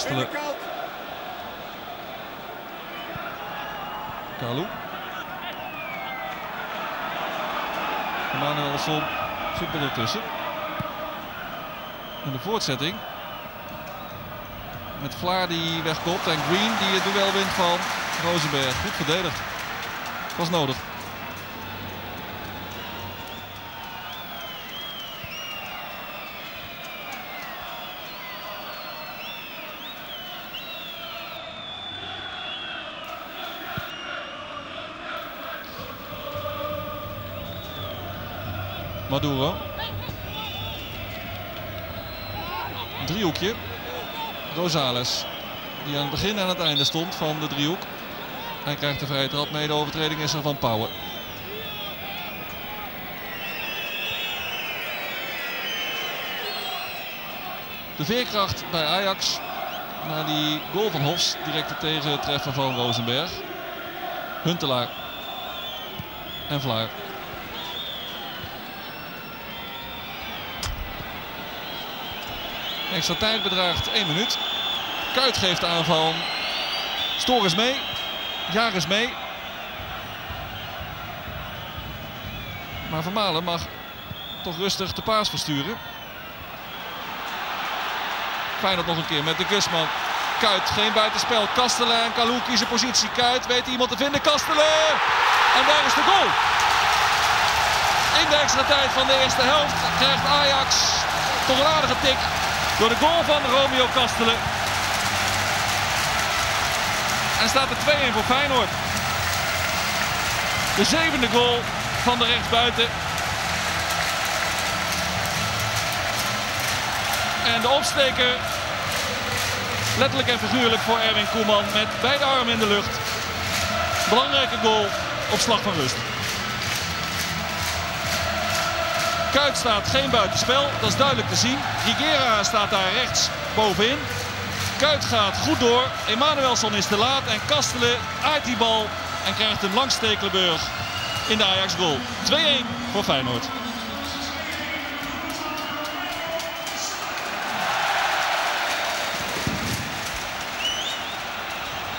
Binnenkant. Kalou. Emanuelson voetbal ertussen. En de voortzetting. Met Vlaar die wegkopt en Green die het duel wint van Rosenberg. Goed verdedigd. Was nodig. Maduro. Driehoekje. Rosales. Die aan het begin en aan het einde stond van de driehoek. Hij krijgt de vrije trap mee. Overtreding is er van Pauwen. De veerkracht bij Ajax. Na die goal van Hofs. Directe tegentreffen van Rosenberg. Huntelaar. En Vlaar. Extra tijd bedraagt 1 minuut. Kuit geeft de aanval. Stoor is mee. Jaar is mee. Maar Vermalen mag toch rustig de paas versturen. Feyenoord nog een keer met de Gusman. Kuit, geen buitenspel. Kastelen en Kalou kiezen positie. Kuit weet iemand te vinden. Kastelen! En daar is de goal. In de extra tijd van de eerste helft krijgt Ajax toch een aardige tik door de goal van Romeo Kastelen. En staat er 2-1 voor Feyenoord. De zevende goal van de rechtsbuiten. En de opsteker, letterlijk en figuurlijk voor Erwin Koeman met beide armen in de lucht. Belangrijke goal op slag van rust. Kuit staat geen buitenspel, dat is duidelijk te zien. Higuera staat daar rechts bovenin. Kuit gaat goed door. Emanuelson is te laat en Kastelen aait die bal en krijgt hem langs in de Ajax goal. 2-1 voor Feyenoord.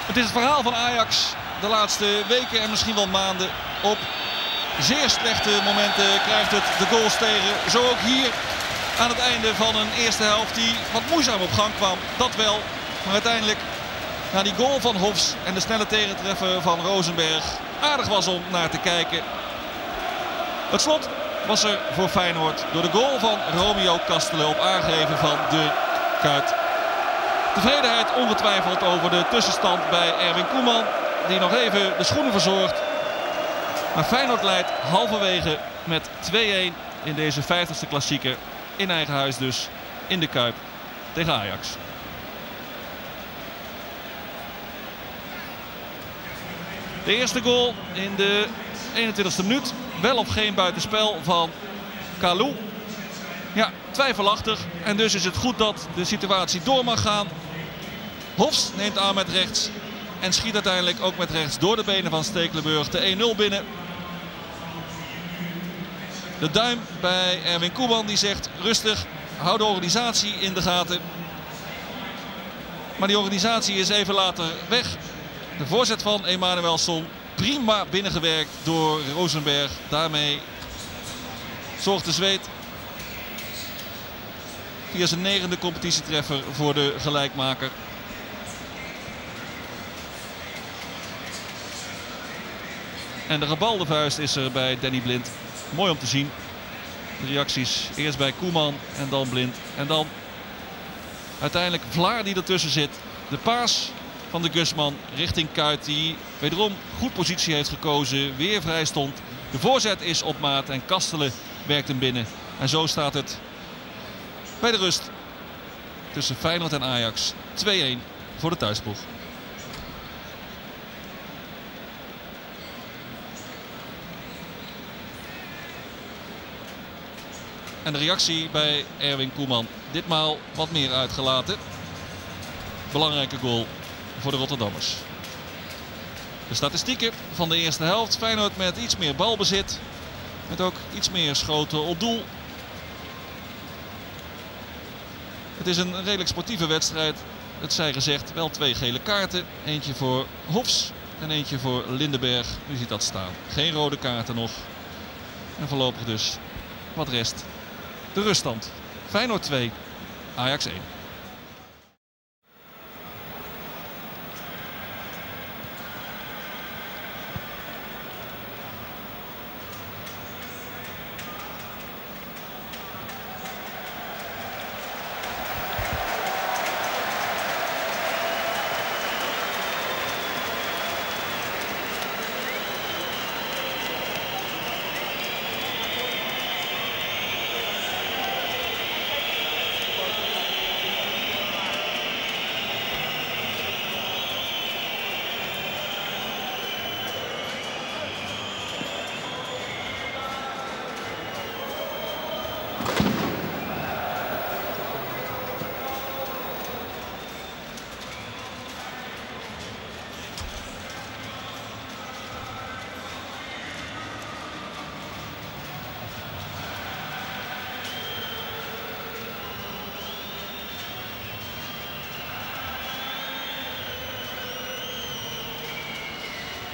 Het is het verhaal van Ajax de laatste weken en misschien wel maanden op zeer slechte momenten krijgt het de goals tegen. Zo ook hier aan het einde van een eerste helft die wat moeizaam op gang kwam. Dat wel. Maar uiteindelijk na die goal van Hofs en de snelle tegentreffer van Rosenberg aardig was om naar te kijken. Het slot was er voor Feyenoord door de goal van Romeo Kastelen op aangeven van de Kuit. Tevredenheid ongetwijfeld over de tussenstand bij Erwin Koeman. Die nog even de schoenen verzorgt. Maar Feyenoord leidt halverwege met 2-1 in deze 50ste klassieker. In eigen huis dus, in de Kuip tegen Ajax. De eerste goal in de 21ste minuut. Wel of geen buitenspel van Kalou. Ja, twijfelachtig. En dus is het goed dat de situatie door mag gaan. Hofs neemt aan met rechts. En schiet uiteindelijk ook met rechts door de benen van Stekelenburg de 1-0 binnen. De duim bij Erwin Koeman die zegt rustig, hou de organisatie in de gaten. Maar die organisatie is even later weg. De voorzet van Emanuelson prima binnengewerkt door Rosenberg. Daarmee zorgt de Zweed via zijn negende competitietreffer voor de gelijkmaker. En de gebalde vuist is er bij Danny Blind. Mooi om te zien. De reacties eerst bij Koeman en dan Blind. En dan uiteindelijk Vlaar die ertussen zit. De paas van de Gusman richting Kuit die wederom goed positie heeft gekozen. Weer vrij stond. De voorzet is op maat en Kastelen werkt hem binnen. En zo staat het bij de rust tussen Feyenoord en Ajax. 2-1 voor de thuisploeg. En de reactie bij Erwin Koeman. Ditmaal wat meer uitgelaten. Belangrijke goal voor de Rotterdammers. De statistieken van de eerste helft. Feyenoord met iets meer balbezit. Met ook iets meer schoten op doel. Het is een redelijk sportieve wedstrijd. Het zij gezegd wel twee gele kaarten. Eentje voor Hofs en eentje voor Lindenberg. U ziet dat staan. Geen rode kaarten nog. En voorlopig dus wat rest de ruststand. Feyenoord 2, Ajax 1.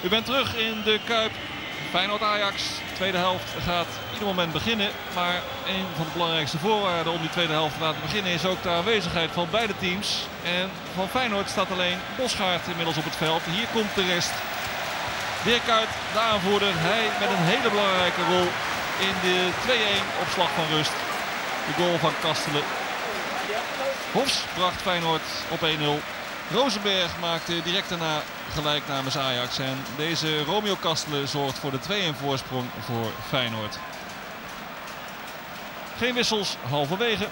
U bent terug in de Kuip. Feyenoord-Ajax. Tweede helft gaat ieder moment beginnen. Maar een van de belangrijkste voorwaarden om die tweede helft te laten beginnen is ook de aanwezigheid van beide teams. En van Feyenoord staat alleen Bosgaard inmiddels op het veld. Hier komt de rest. Kuyt, de aanvoerder. Hij met een hele belangrijke rol in de 2-1 opslag van rust. De goal van Kastelen. Hofs bracht Feyenoord op 1-0. Rozenberg maakte direct daarna gelijk namens Ajax. En deze Romeo Kastelen zorgt voor de 2-1 voorsprong voor Feyenoord. Geen wissels halverwege.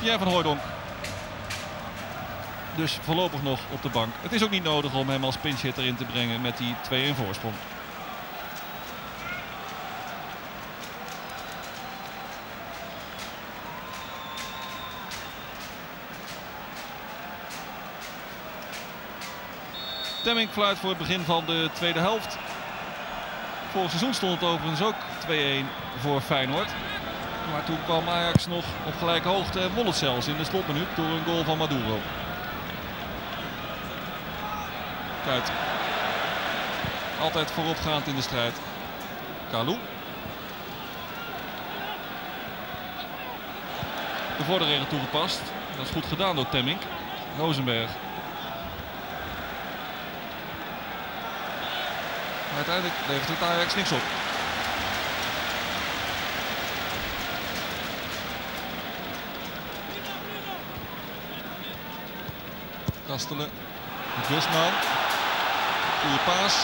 Pierre van Hooydonk. Dus voorlopig nog op de bank. Het is ook niet nodig om hem als pinchhitter in te brengen met die 2-1 voorsprong. Temming fluit voor het begin van de tweede helft. Vorig seizoen stond het overigens ook 2-1 voor Feyenoord. Maar toen kwam Ajax nog op gelijke hoogte en het zelfs in de slotminuut door een goal van Maduro. Kuit. Altijd vooropgaand in de strijd. Kalou. De vorderregel toegepast. Dat is goed gedaan door Temming. Rosenberg. Uiteindelijk levert het Ajax niks op. Kastelen. Gusman. Goede paas.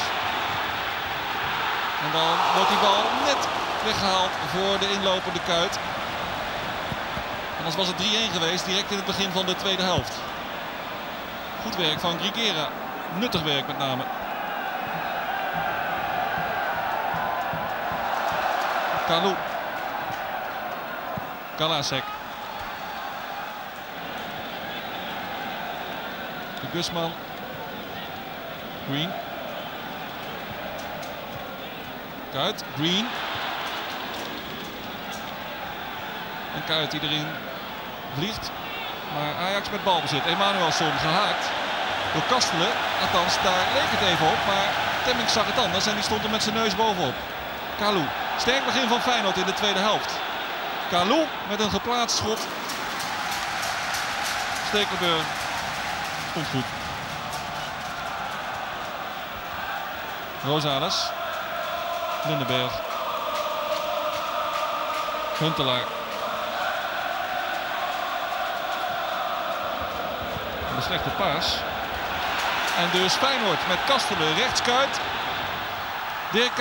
En dan wordt die bal net weggehaald voor de inlopende kuit. Anders was het 3-1 geweest direct in het begin van de tweede helft. Goed werk van Grigera. Nuttig werk met name. Kalou. Kalasek. De Gusman. Green. Kuit. Green. En Kuit die erin vliegt. Maar Ajax met balbezit. Emanuelson gehaakt. Door Kastelen. Althans, daar leek het even op. Maar Temming zag het anders en die stond er met zijn neus bovenop. Kalou. Sterk begin van Feyenoord in de tweede helft. Kalou met een geplaatst schot. Stekelenburg stond goed. Rosales. Lindenberg. Huntelaar. Een slechte paas. En dus Feyenoord met Kastelen rechtskuit. Dirk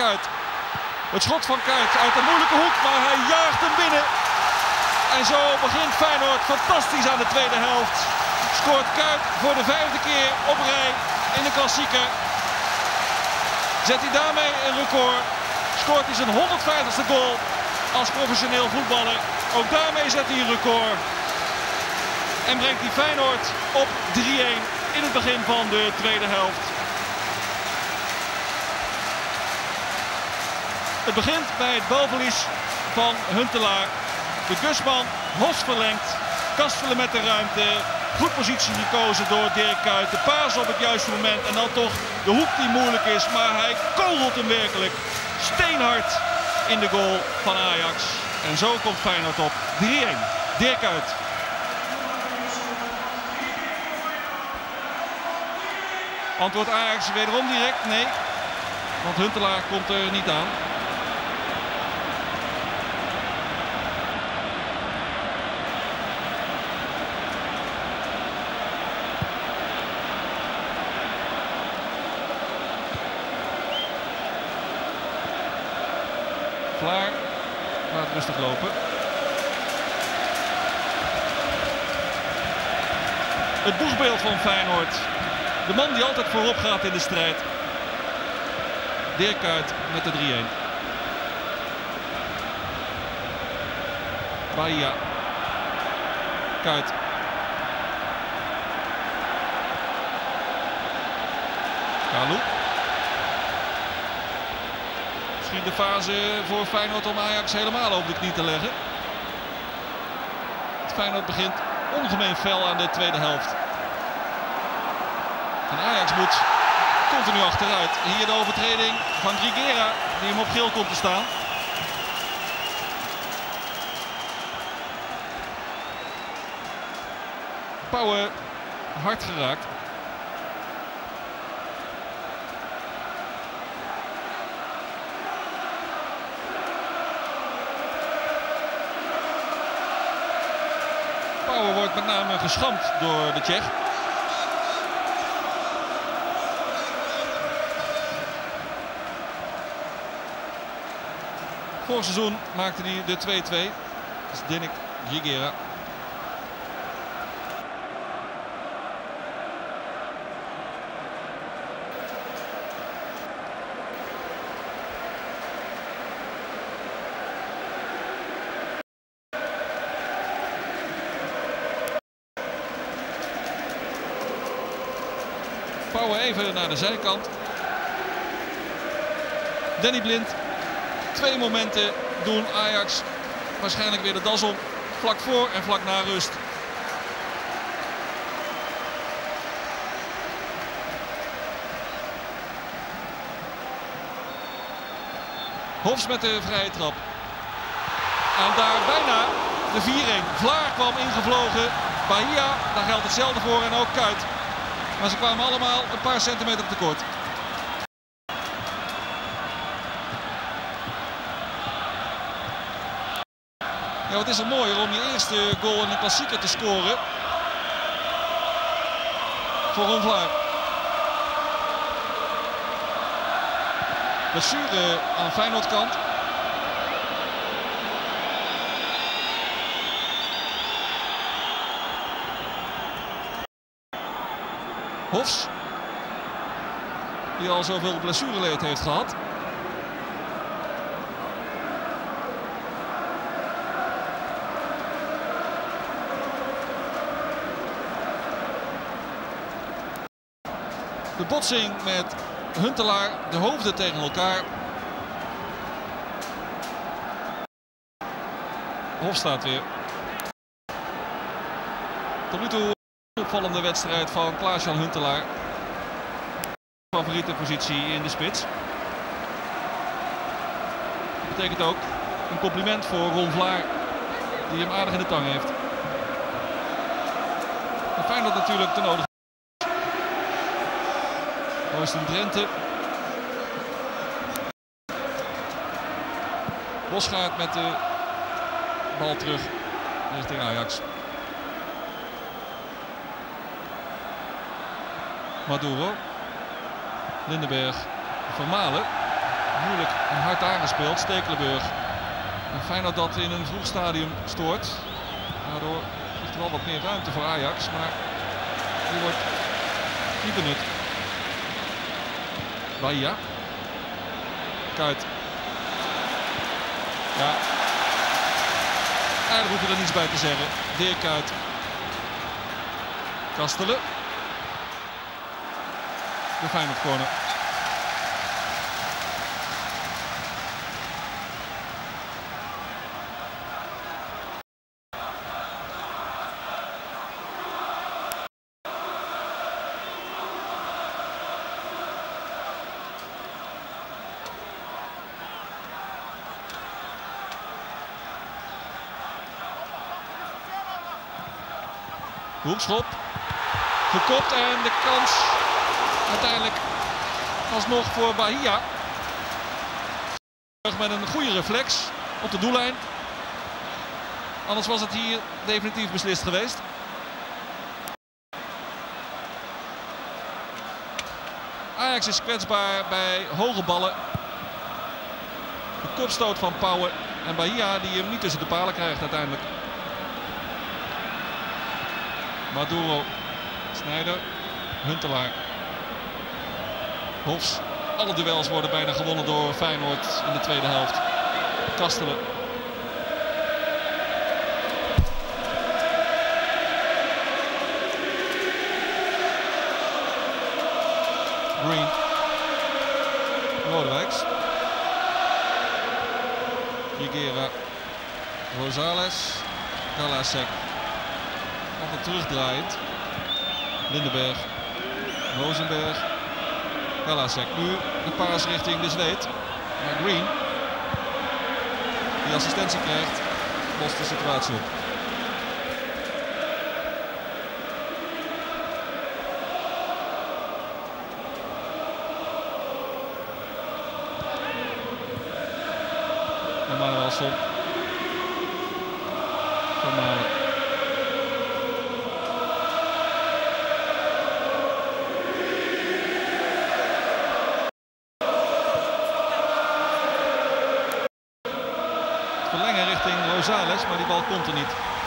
het schot van Kuit uit de moeilijke hoek, maar hij jaagt hem binnen. En zo begint Feyenoord fantastisch aan de tweede helft. Scoort Kuit voor de vijfde keer op rij in de klassieker. Zet hij daarmee een record. Scoort hij zijn 150ste goal als professioneel voetballer. Ook daarmee zet hij een record. En brengt hij Feyenoord op 3-1 in het begin van de tweede helft. Het begint bij het balverlies van Huntelaar. De Gusman, Hos verlengt. Kastelen met de ruimte. Goed positie gekozen door Dirk Kuyt. De paas op het juiste moment. En dan toch de hoek die moeilijk is. Maar hij kogelt hem werkelijk steenhard in de goal van Ajax. En zo komt Feyenoord op 3-1. Dirk Kuyt. Antwoord Ajax wederom direct? Nee. Want Huntelaar komt er niet aan. Klaar. Laat rustig lopen. Het boegbeeld van Feyenoord. De man die altijd voorop gaat in de strijd. Dirk Kuyt met de 3-1. Bahia. Kuyt. Kalou. De fase voor Feyenoord om Ajax helemaal over de knie te leggen. Het Feyenoord begint ongemeen fel aan de tweede helft. En Ajax moet continu achteruit. Hier de overtreding van Grigera die hem op geel komt te staan. Pauwen hard geraakt. Name geschampt door de Tsjech. Vorig seizoen maakte hij de 2-2. Dat is Dinik Jigera. Naar de zijkant. Danny Blind. Twee momenten doen Ajax waarschijnlijk weer de das om. Vlak voor en vlak na rust. Hofs met de vrije trap. En daar bijna de 4-1. Vlaar kwam ingevlogen. Bahia, daar geldt hetzelfde voor en ook Kuit. Maar ze kwamen allemaal een paar centimeter tekort. Ja, wat is er mooier om je eerste goal in een klassieker te scoren. Voor Ron Vlaar. Aan Feyenoord kant. Hofs. Die al zoveel blessureleed heeft gehad. De botsing met Huntelaar, de hoofden tegen elkaar. Hof staat weer. Tot nu toe opvallende wedstrijd van Klaas-Jan Huntelaar. Favoriete positie in de spits. Dat betekent ook een compliment voor Ron Vlaar. Die hem aardig in de tang heeft. En Feyenoord natuurlijk de nodige. Oosten Drenthe. Bosgaard met de bal terug richting Ajax. Maduro. Lindenberg. Vermalen. Moeilijk en hard aangespeeld. Stekelenburg. En Feyenoord dat in een vroeg stadium stoort. Daardoor ligt er wel wat meer ruimte voor Ajax. Maar die wordt niet benut. Bahia. Kuit. Ja. Eigenlijk hoef je er niets bij te zeggen. Dirk Kuit. Kastelen. De Feyenoord corner. Hoekschop. Gekopt en de kans uiteindelijk alsnog voor Bahia. Met een goede reflex op de doellijn. Anders was het hier definitief beslist geweest. Ajax is kwetsbaar bij hoge ballen. De kopstoot van Pauwen en Bahia die hem niet tussen de palen krijgt uiteindelijk. Maduro, Snijder, Huntelaar. Hofs. Alle duels worden bijna gewonnen door Feyenoord in de tweede helft. Kastelen. Green. Lodewijks. Higuera. Rosales. Galasek. Altijd terugdraaiend. Lindenberg. Rosenberg. Nu de paas richting de. Maar Green. Die assistentie krijgt. Lost de situatie op. Emanuelson.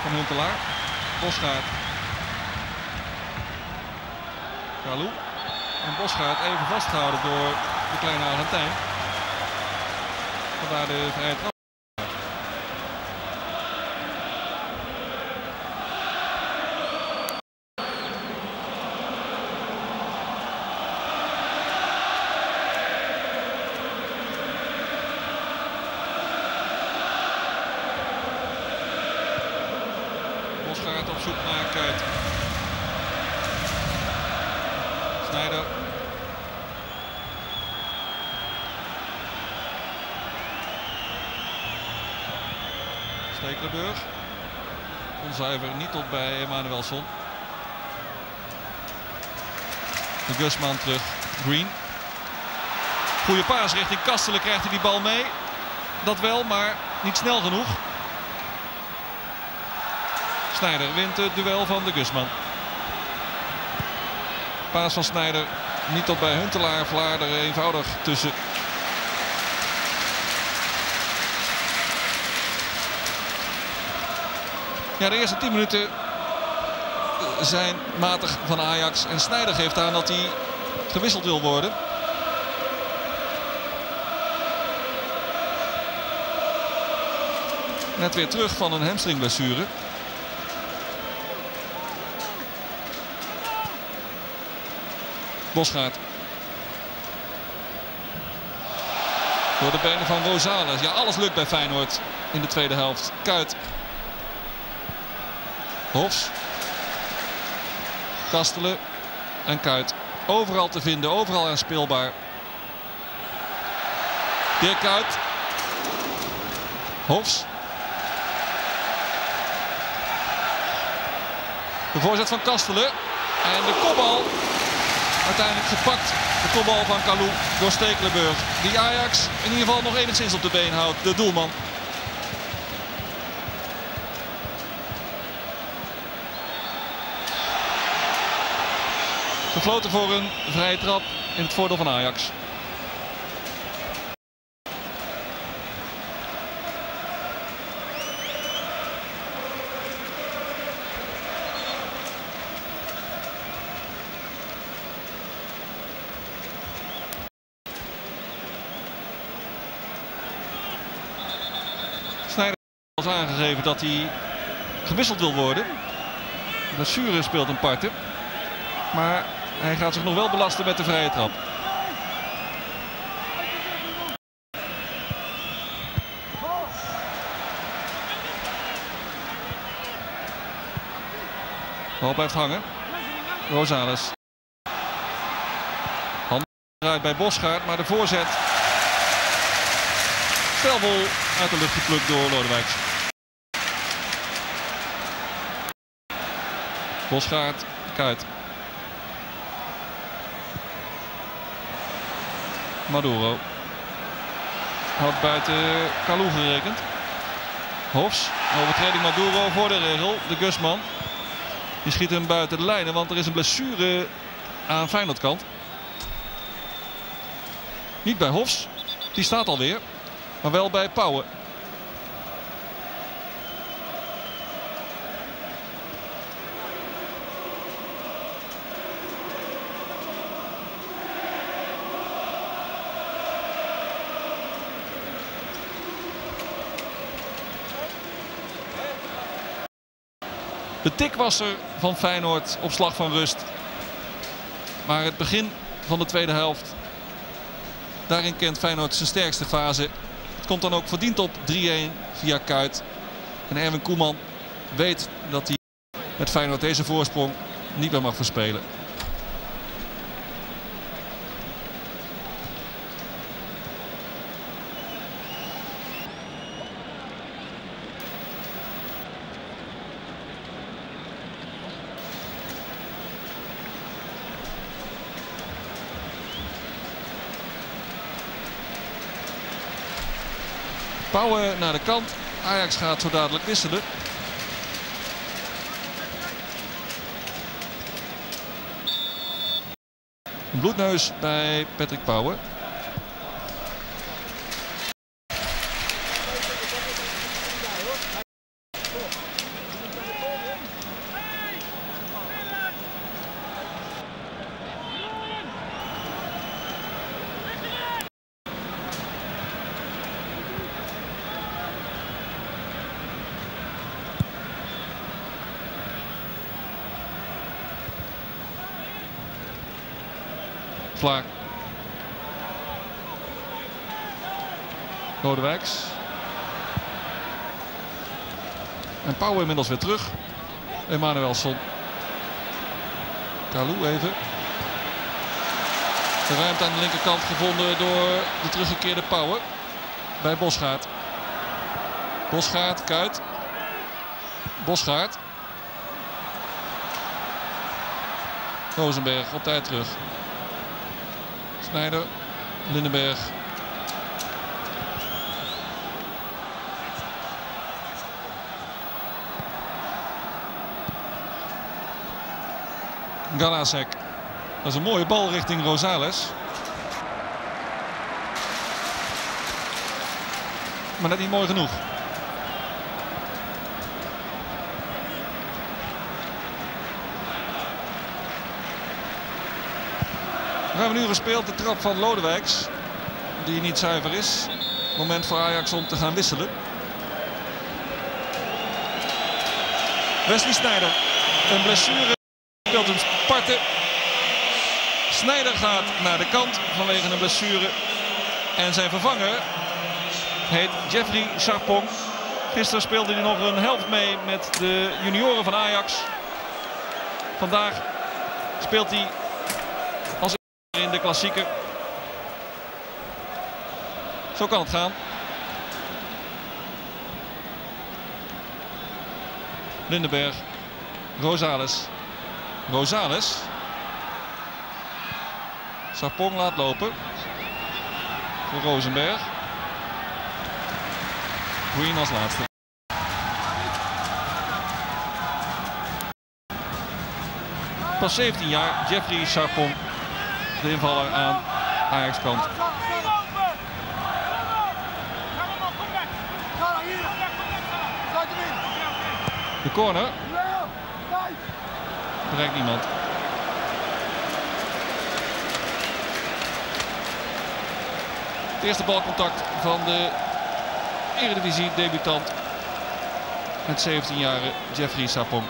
Van Huntelaar. Bosgaard. Kalou. En Bosgaard even vastgehouden door de kleine Argentijn. Vandaar de vrije. Bosgaard op zoek naar Kuit. Snijder. Stekelenburg. Onzuiver niet tot De Gusman terug. Green. Goede paas richting Kastelen krijgt hij die bal mee. Dat wel, maar niet snel genoeg. Snijder wint het duel van de Gusman. Paas van Snijder niet tot bij Huntelaar. Vlaar er eenvoudig tussen. Ja, de eerste 10 minuten zijn matig van Ajax. En Snijder geeft aan dat hij gewisseld wil worden. Net weer terug van een hamstringblessure. Bosgaard. Door de benen van Rosales. Ja, alles lukt bij Feyenoord in de tweede helft. Kuit. Hofs. Kastelen. En Kuit. Overal te vinden, overal aan speelbaar. Dirk Kuit. Hofs. De voorzet van Kastelen. En de kopbal uiteindelijk gepakt. De kopbal van Kalou door Stekelenburg. Die Ajax in ieder geval nog enigszins op de been houdt. De doelman. Gefloten voor een vrije trap in het voordeel van Ajax. Snijder heeft aangegeven dat hij gewisseld wil worden. Blessure speelt een parten. Maar hij gaat zich nog wel belasten met de vrije trap. Bal blijft hangen. Rosales. Hand eruit bij Bosgaard, maar de voorzet. Stelvol uit de lucht geplukt door Lodewijks. Bosgaard, Kuit. Maduro. Had buiten Kalou gerekend. Hofs. Overtreding Maduro voor de regel. De Gusman. Die schiet hem buiten de lijnen, want er is een blessure aan Feyenoordkant. Niet bij Hofs. Die staat alweer. Maar wel bij Pauwen. De tik was er van Feyenoord op slag van rust. Maar het begin van de tweede helft. Daarin kent Feyenoord zijn sterkste fase. Het komt dan ook verdiend op 3-1 via Kuit. En Erwin Koeman weet dat hij met Feyenoord deze voorsprong niet meer mag verspelen. Pauwen naar de kant. Ajax gaat zo dadelijk wisselen. Bloedneus bij Patrick Pauwen. Vlaar. En Pauw inmiddels weer terug. Emanuelson. Kalou even. De ruimte aan de linkerkant gevonden door de teruggekeerde Pauwen. Bij Bosgaard. Bosgaard, Kuit. Bosgaard. Rosenberg op tijd terug. Snijder. Lindenberg. Galasek. Dat is een mooie bal richting Rosales. Maar net niet mooi genoeg. Ruim een uur gespeeld. De trap van Lodewijks. Die niet zuiver is. Moment voor Ajax om te gaan wisselen. Wesley Sneijder. Een blessure. Speelt een parten. Snijder gaat naar de kant vanwege een blessure. En zijn vervanger heet Jeffrey Sarpong. Gisteren speelde hij nog een helft mee met de junioren van Ajax. Vandaag speelt hij in de klassieker. Zo kan het gaan. Lindenberg. Rosales. Rosales. Sarpong laat lopen. Voor Rosenberg. Green als laatste. Pas 17 jaar, Jeffrey Sarpong. De invaller aan Ajax kant. De corner. Bereikt niemand. Het eerste balcontact van de Eredivisie debutant. Met 17 jarige Jeffrey Sapong.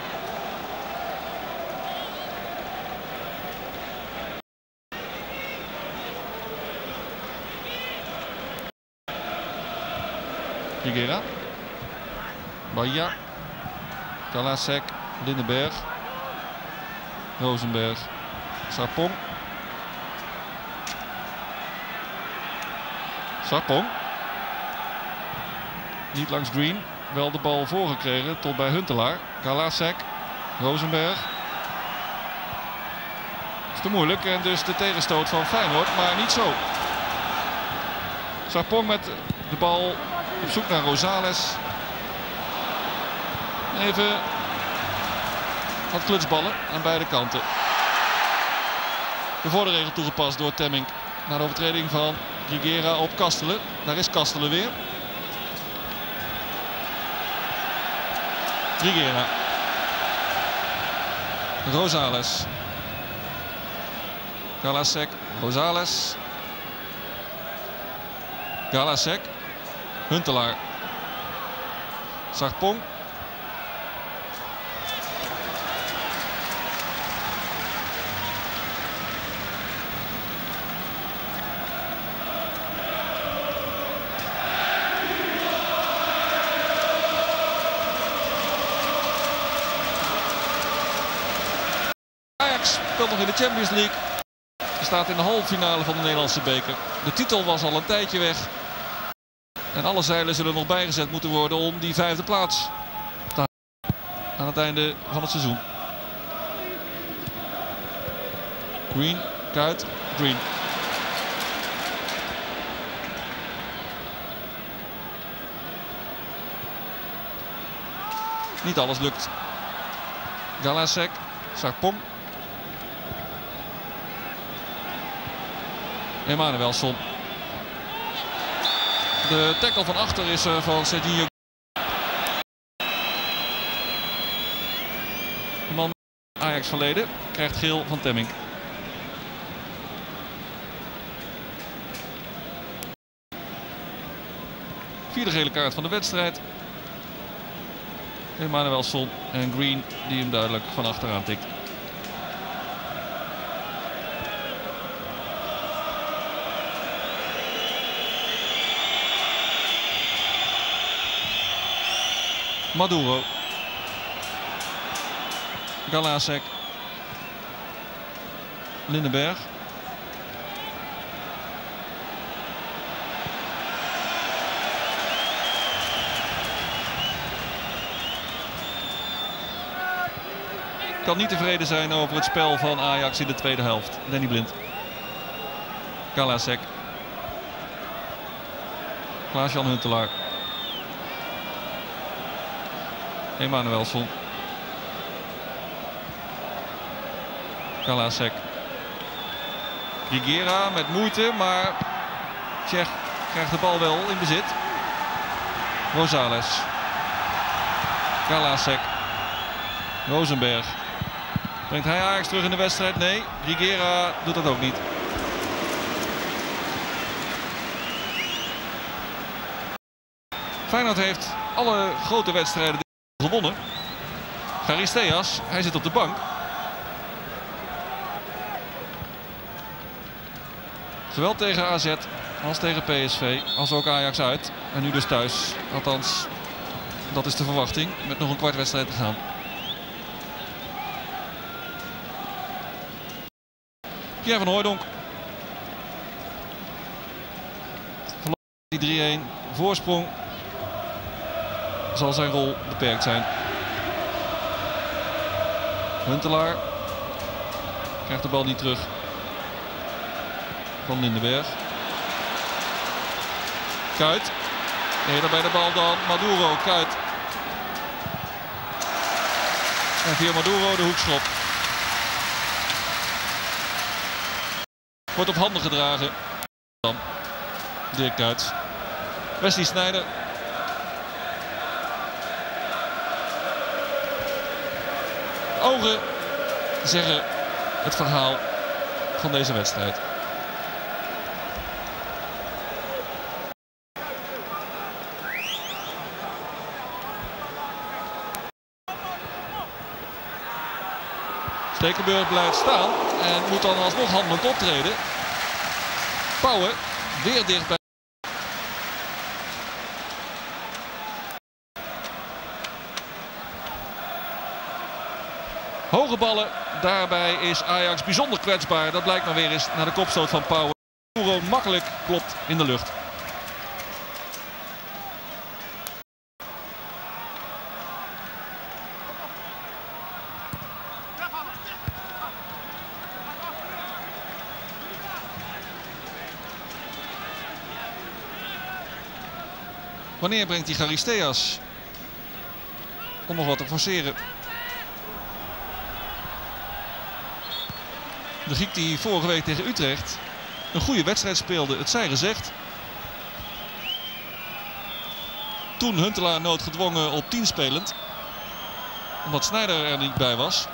Figuera. Bahia. Kalasek. Lindenberg. Rosenberg. Sarpong. Sarpong. Niet langs Green. Wel de bal voorgekregen tot bij Huntelaar. Galasek. Rosenberg. Is te moeilijk en dus de tegenstoot van Feyenoord. Maar niet zo. Sarpong met de bal op zoek naar Rosales. Even wat klutsballen aan beide kanten. De voorderegel toegepast door Temming. Na de overtreding van Rigera op Kastelen. Daar is Kastelen weer. Rigera. Rosales. Galasek. Rosales. Galasek. Huntelaar. Sarpong. Ajax speelt nog in de Champions League. Staat in de halve finale van de Nederlandse beker. De titel was al een tijdje weg. En alle zeilen zullen nog bijgezet moeten worden om die vijfde plaats te aan het einde van het seizoen. Green, Kuit, Green. Niet alles lukt. Galasek, Sarpong. Emanuelson. De tackle van achter is eh, van Sergio. De man Ajax verleden krijgt geel van Temming. Vierde gele kaart van de wedstrijd. Emanuelson en Green die hem duidelijk van achteraan tikt. Maduro. Galasek. Lindenberg. Kan niet tevreden zijn over het spel van Ajax in de tweede helft. Danny Blind. Galasek. Klaas-Jan Huntelaar. Emanuelson. Kalasek. Rigera met moeite, maar Tsjech krijgt de bal wel in bezit. Rosales. Kalasek. Rosenberg. Brengt hij Ajax terug in de wedstrijd? Nee, Rigera doet dat ook niet. Feyenoord heeft alle grote wedstrijden gewonnen. Charisteas, hij zit op de bank. Zowel tegen AZ als tegen PSV, als ook Ajax uit. En nu dus thuis. Althans, dat is de verwachting. Met nog een kwart wedstrijd te gaan. Pierre van Hooijdonk. Die 3-1 voorsprong zal zijn rol beperkt zijn. Huntelaar krijgt de bal niet terug van Lindenberg. Kuit. Eerder bij de bal dan Maduro. Kuit. En via Maduro de hoekschop. Wordt op handen gedragen. Dan Dirk Kuit. Wesley Snijder. Ogen zeggen het verhaal van deze wedstrijd. Stekenburg blijft staan en moet dan alsnog handelend optreden. Pauwen weer dichtbij. Hoge daarbij is Ajax bijzonder kwetsbaar. Dat blijkt maar weer eens naar de kopstoot van. Oero makkelijk klopt in de lucht. Wanneer brengt hij Charisteas? Om nog wat te forceren. De Griek die vorige week tegen Utrecht een goede wedstrijd speelde. Het zij gezegd. Toen Huntelaar noodgedwongen op 10 spelend. Omdat Snijder er niet bij was.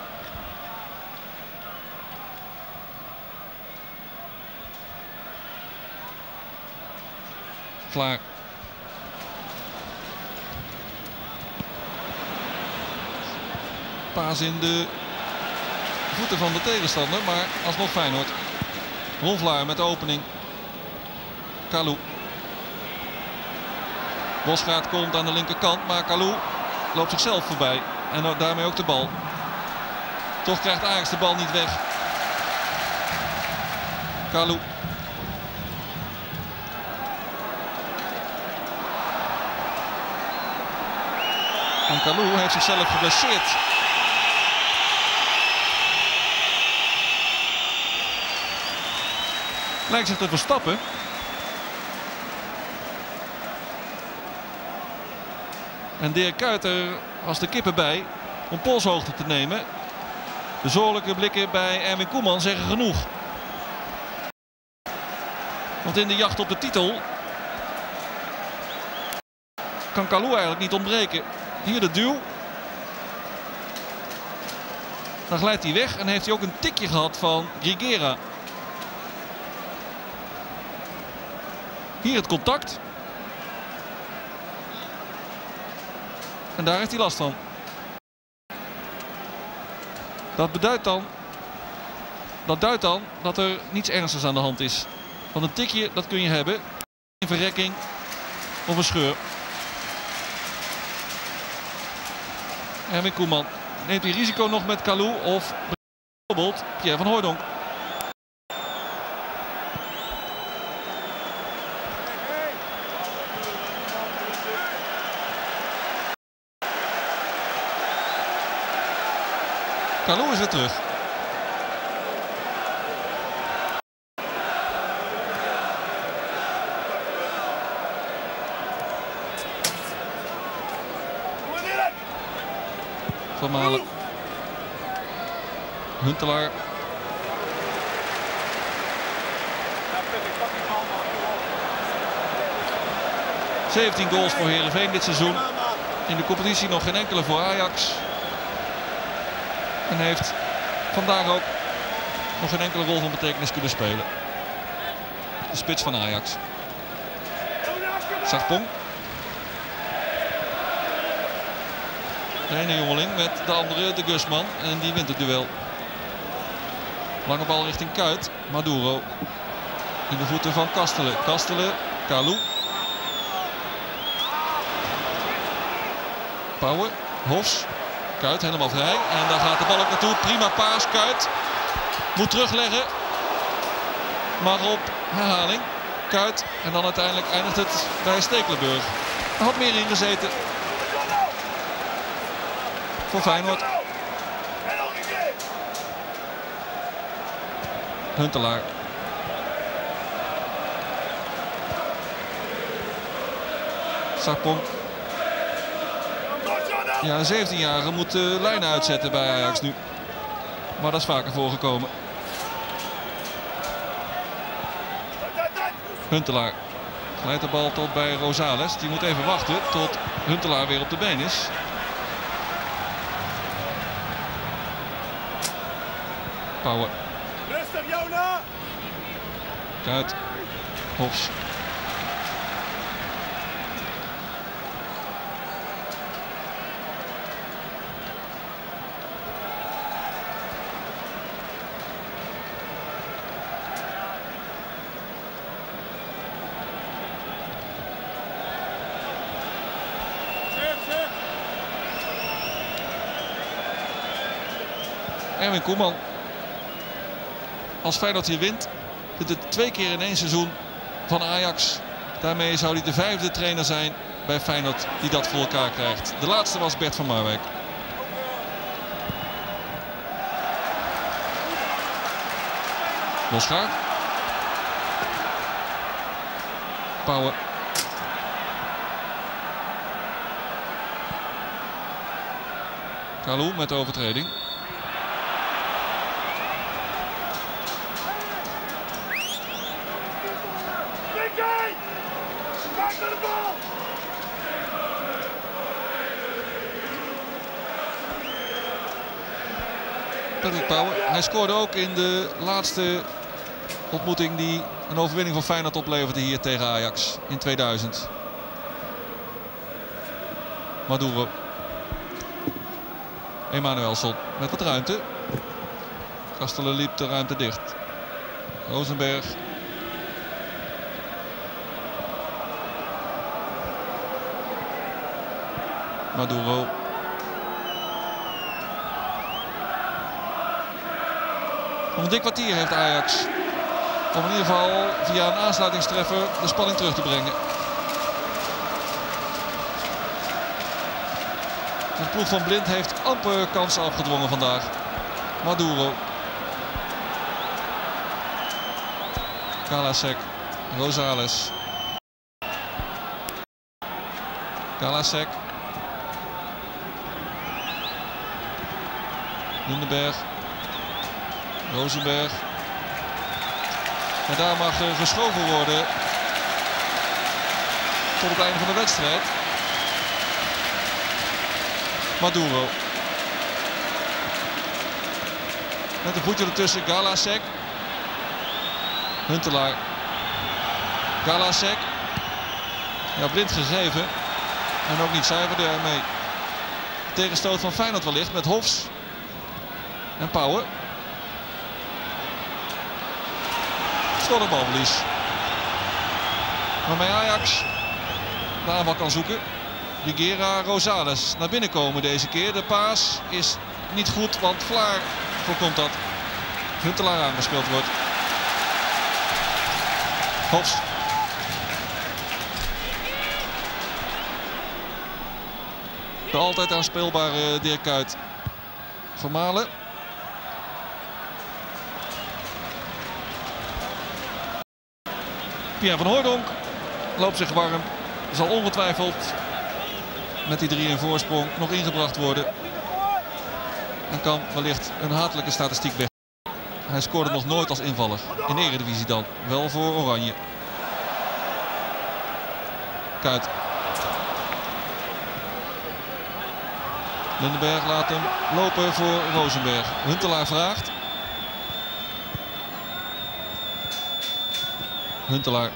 Vlaar. Paas in de voeten van de tegenstander, maar alsnog Feyenoord. Ronvlaar met de opening. Kalou. Bosgaard komt aan de linkerkant, maar Kalou loopt zichzelf voorbij. En daarmee ook de bal. Toch krijgt Ajax de bal niet weg. Kalou. En Kalou heeft zichzelf geblesseerd. Lijkt zich te verstappen. En Dirk Kuiter was de kippen bij om polshoogte te nemen. De zorgelijke blikken bij Erwin Koeman zeggen genoeg. Want in de jacht op de titel kan Kalou eigenlijk niet ontbreken. Hier de duw. Dan glijdt hij weg en heeft hij ook een tikje gehad van Grigera. Hier het contact. En daar heeft hij last van. Dat beduidt dan. Dat duidt dan dat er niets ernstigs aan de hand is. Want een tikje, dat kun je hebben. Een verrekking of een scheur. Erwin Koeman. Neemt hij risico nog met Kalou of bijvoorbeeld Pierre van Hooydonk? Kalou is weer terug. Van Malen. Huntelaar. ...17 goals voor Heerenveen dit seizoen. In de competitie nog geen enkele voor Ajax. En heeft vandaag ook nog geen enkele rol van betekenis kunnen spelen. De spits van Ajax. Sarpong. De ene jongeling met de andere, de Gusman. En die wint het duel. Lange bal richting Kuit. Maduro. In de voeten van Kastelen. Kastelen. Kalou. Pauwen. Hofs. Kuit helemaal vrij. En daar gaat de bal ook naartoe. Prima paas. Kuit moet terugleggen. Maar op herhaling. Kuit. En dan uiteindelijk eindigt het bij Stekelenburg. Er had meer in gezeten. Voor Feyenoord. Huntelaar. Sarpong. Ja, een 17-jarige moet de lijnen uitzetten bij Ajax nu. Maar dat is vaker voorgekomen. Huntelaar. Glijdt de bal tot bij Rosales. Die moet even wachten tot Huntelaar weer op de been is. Pauwen. Rustig, Jona! Kuit. Hofs. Erwin Koeman. Als Feyenoord hier wint, dit het twee keer in één seizoen van Ajax. Daarmee zou hij de vijfde trainer zijn bij Feyenoord die dat voor elkaar krijgt. De laatste was Bert van Marwijk. Losgaard. Pauwen. Kalou met overtreding. Mickey! Kijk naar de bal! Patrick Pauwen. Hij scoorde ook in de laatste ontmoeting die een overwinning van Feyenoord opleverde hier tegen Ajax in 2000. Maduro. Emanuelson met wat ruimte. Kastelen liep de ruimte dicht. Rosenberg. Maduro. Een dik kwartier heeft Ajax. Om in ieder geval via een aansluitingstreffer de spanning terug te brengen. De ploeg van Blind heeft amper kansen afgedwongen vandaag. Maduro. Galasek. Rosales. Galasek. Lindenberg. Rosenberg. En daar mag eh, geschoven worden. Tot het einde van de wedstrijd. Maduro. Met een voetje ertussen. Galasek. Huntelaar. Galasek. Ja, blind gegeven. En ook niet zuiver daarmee. Tegenstoot van Feyenoord wellicht met Hofs. En Pauwen. Schot balverlies. Waarmee Ajax de aanval kan zoeken. Rigera Rosales naar binnen komen deze keer. De paas is niet goed, want Vlaar voorkomt dat. Huntelaar aangespeeld wordt. Hofs. De altijd aanspeelbare Dirk Kuyt. Vermalen. Van Hooydonk loopt zich warm. Zal ongetwijfeld met die drie in voorsprong nog ingebracht worden. En kan wellicht een hatelijke statistiek weg. Hij scoorde nog nooit als invaller. In Eredivisie dan. Wel voor Oranje. Kuit. Lindenberg laat hem lopen voor Rosenberg. Huntelaar vraagt. Huntelaar.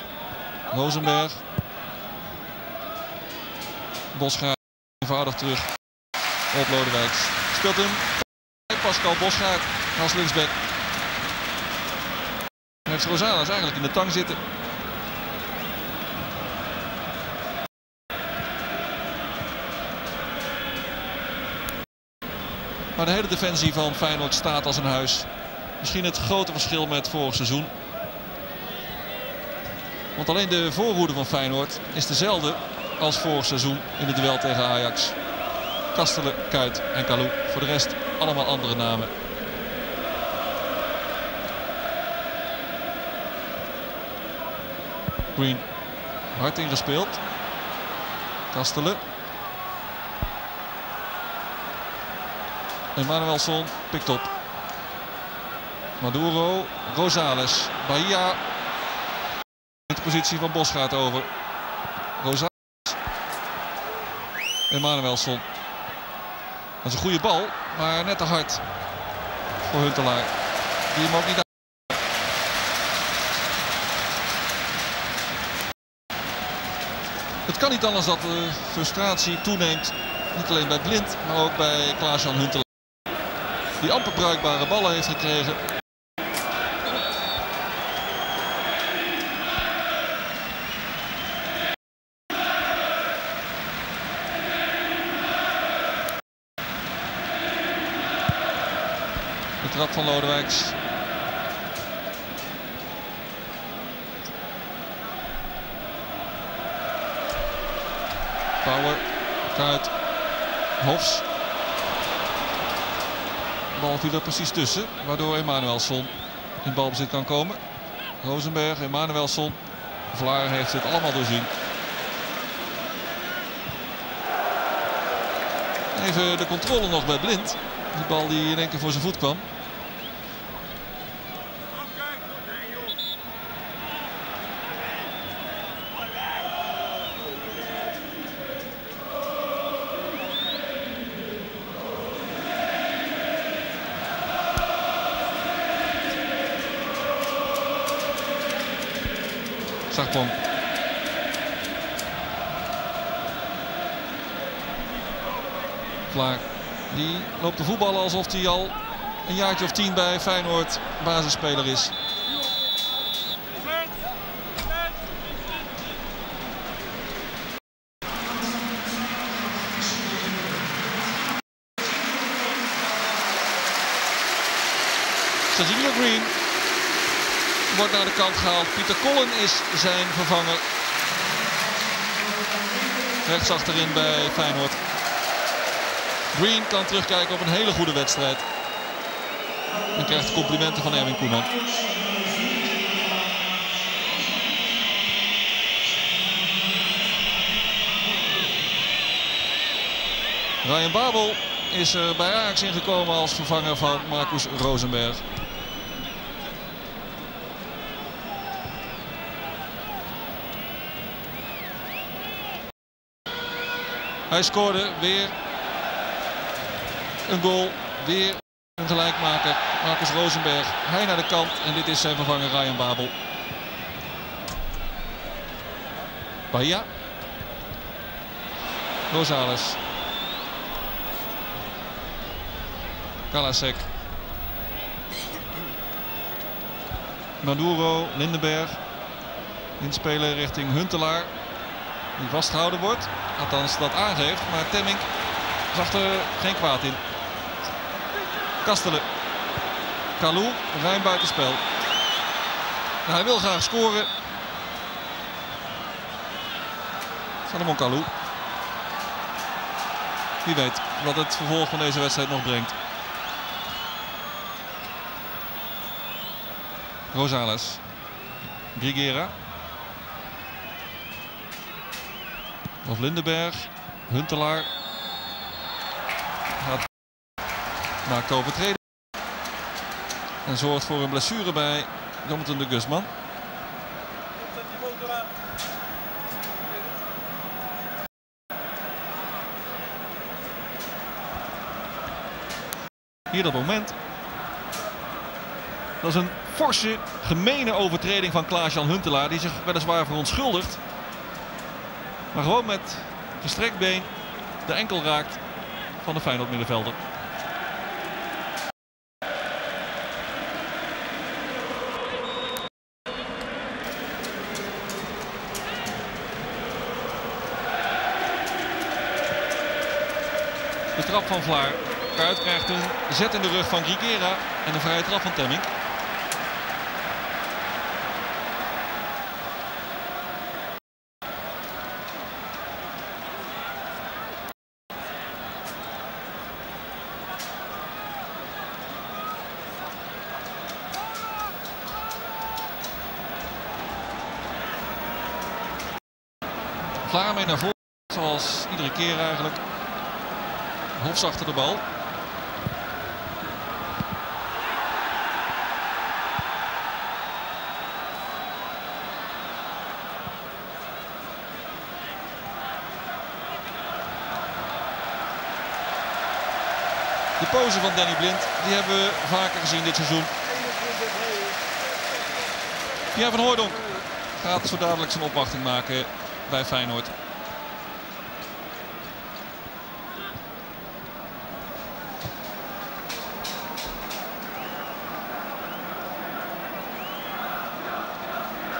Rosenberg. Bosgaard eenvoudig terug op Lodewijks. Speelt hem Pascal Bosgaard als linksback. Heeft Rosales eigenlijk in de tang zitten. Maar de hele defensie van Feyenoord staat als een huis. Misschien het grote verschil met vorig seizoen. Want alleen de voorhoede van Feyenoord is dezelfde als vorig seizoen in het duel tegen Ajax. Kastelen, Kuit en Kalou. Voor de rest allemaal andere namen. Green hard ingespeeld. Kastelen. Emanuelson pikt op. Maduro, Rosales, Bahia. Positie van Bos gaat over. Rosales. Emanuelson. Dat is een goede bal, maar net te hard voor Huntelaar. Die niet Het kan niet anders dat de frustratie toeneemt. Niet alleen bij Blind, maar ook bij Klaas-Jan Huntelaar. Die amper bruikbare ballen heeft gekregen. Trap van Lodewijks. Power, Kuit, Hofs. De bal viel er precies tussen, waardoor Emanuelson in balbezit kan komen. Rosenberg, Emanuelson. Vlaar heeft dit allemaal doorzien. Even de controle nog bij Blind. Die bal die in één keer voor zijn voet kwam. Sarpong. Vlaar. Die loopt te voetballen alsof hij al een jaartje of tien bij Feyenoord basisspeler is. Sergio Green wordt naar de kant gehaald. Pieter Collen is zijn vervanger. Rechts achterin bij Feyenoord. Green kan terugkijken op een hele goede wedstrijd. En krijgt complimenten van Erwin Koeman. Ryan Babel is er bij Ajax ingekomen als vervanger van Marcus Rosenberg. Hij scoorde weer een goal. Weer een gelijkmaker. Marcus Rosenberg. Hij naar de kant. En dit is zijn vervanger Ryan Babel. Bahia. Rosales. Kalasek. Maduro, Lindenberg. Inspelen richting Huntelaar. Die vastgehouden wordt. Althans dat aangeeft. Maar Temming zag er geen kwaad in. Kastelen. Kalou ruim buitenspel. Nou, hij wil graag scoren. Salomon Kalou. Wie weet wat het vervolg van deze wedstrijd nog brengt. Rosales. Grigera. Of Lindenberg. Huntelaar. Gaat, maakt overtreding. En zorgt voor een blessure bij Jonathan de Guzman. Hier dat moment. Dat is een forse, gemene overtreding van Klaas-Jan Huntelaar. Die zich weliswaar verontschuldigt. Maar gewoon met gestrekt been de enkel raakt van de Feyenoord middenvelder. De trap van Vlaar. Kuit krijgt een zet in de rug van Grigera en een vrije trap van Temming. Vlaar mee naar voren, zoals iedere keer eigenlijk. Hofs achter de bal. De pose van Danny Blind, die hebben we vaker gezien dit seizoen. Pierre van Hooydonk gaat zo dadelijk zijn opwachting maken bij Feyenoord.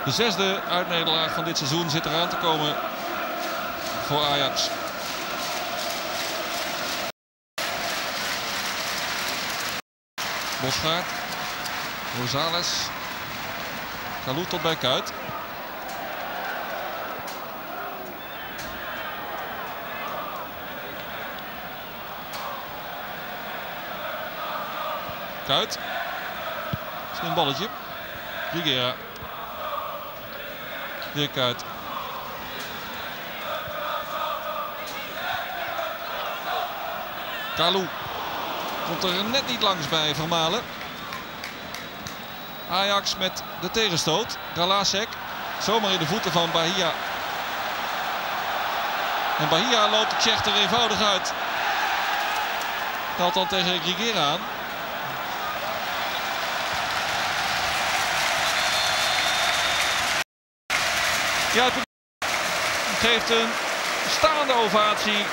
De zesde uitnederlaag van dit seizoen zit eraan te komen voor Ajax. Bosgaard, Rosales, Kalou tot bij Kuit. Kuit. Slim balletje. Rigera. Dirk Kuit. Kalou. Komt er net niet langs bij Vermalen. Ajax met de tegenstoot. Galasek. Zomaar in de voeten van Bahia. En Bahia loopt de Tsjech er eenvoudig uit. Telt dan tegen Grigera aan. Ja, het geeft een staande ovatie.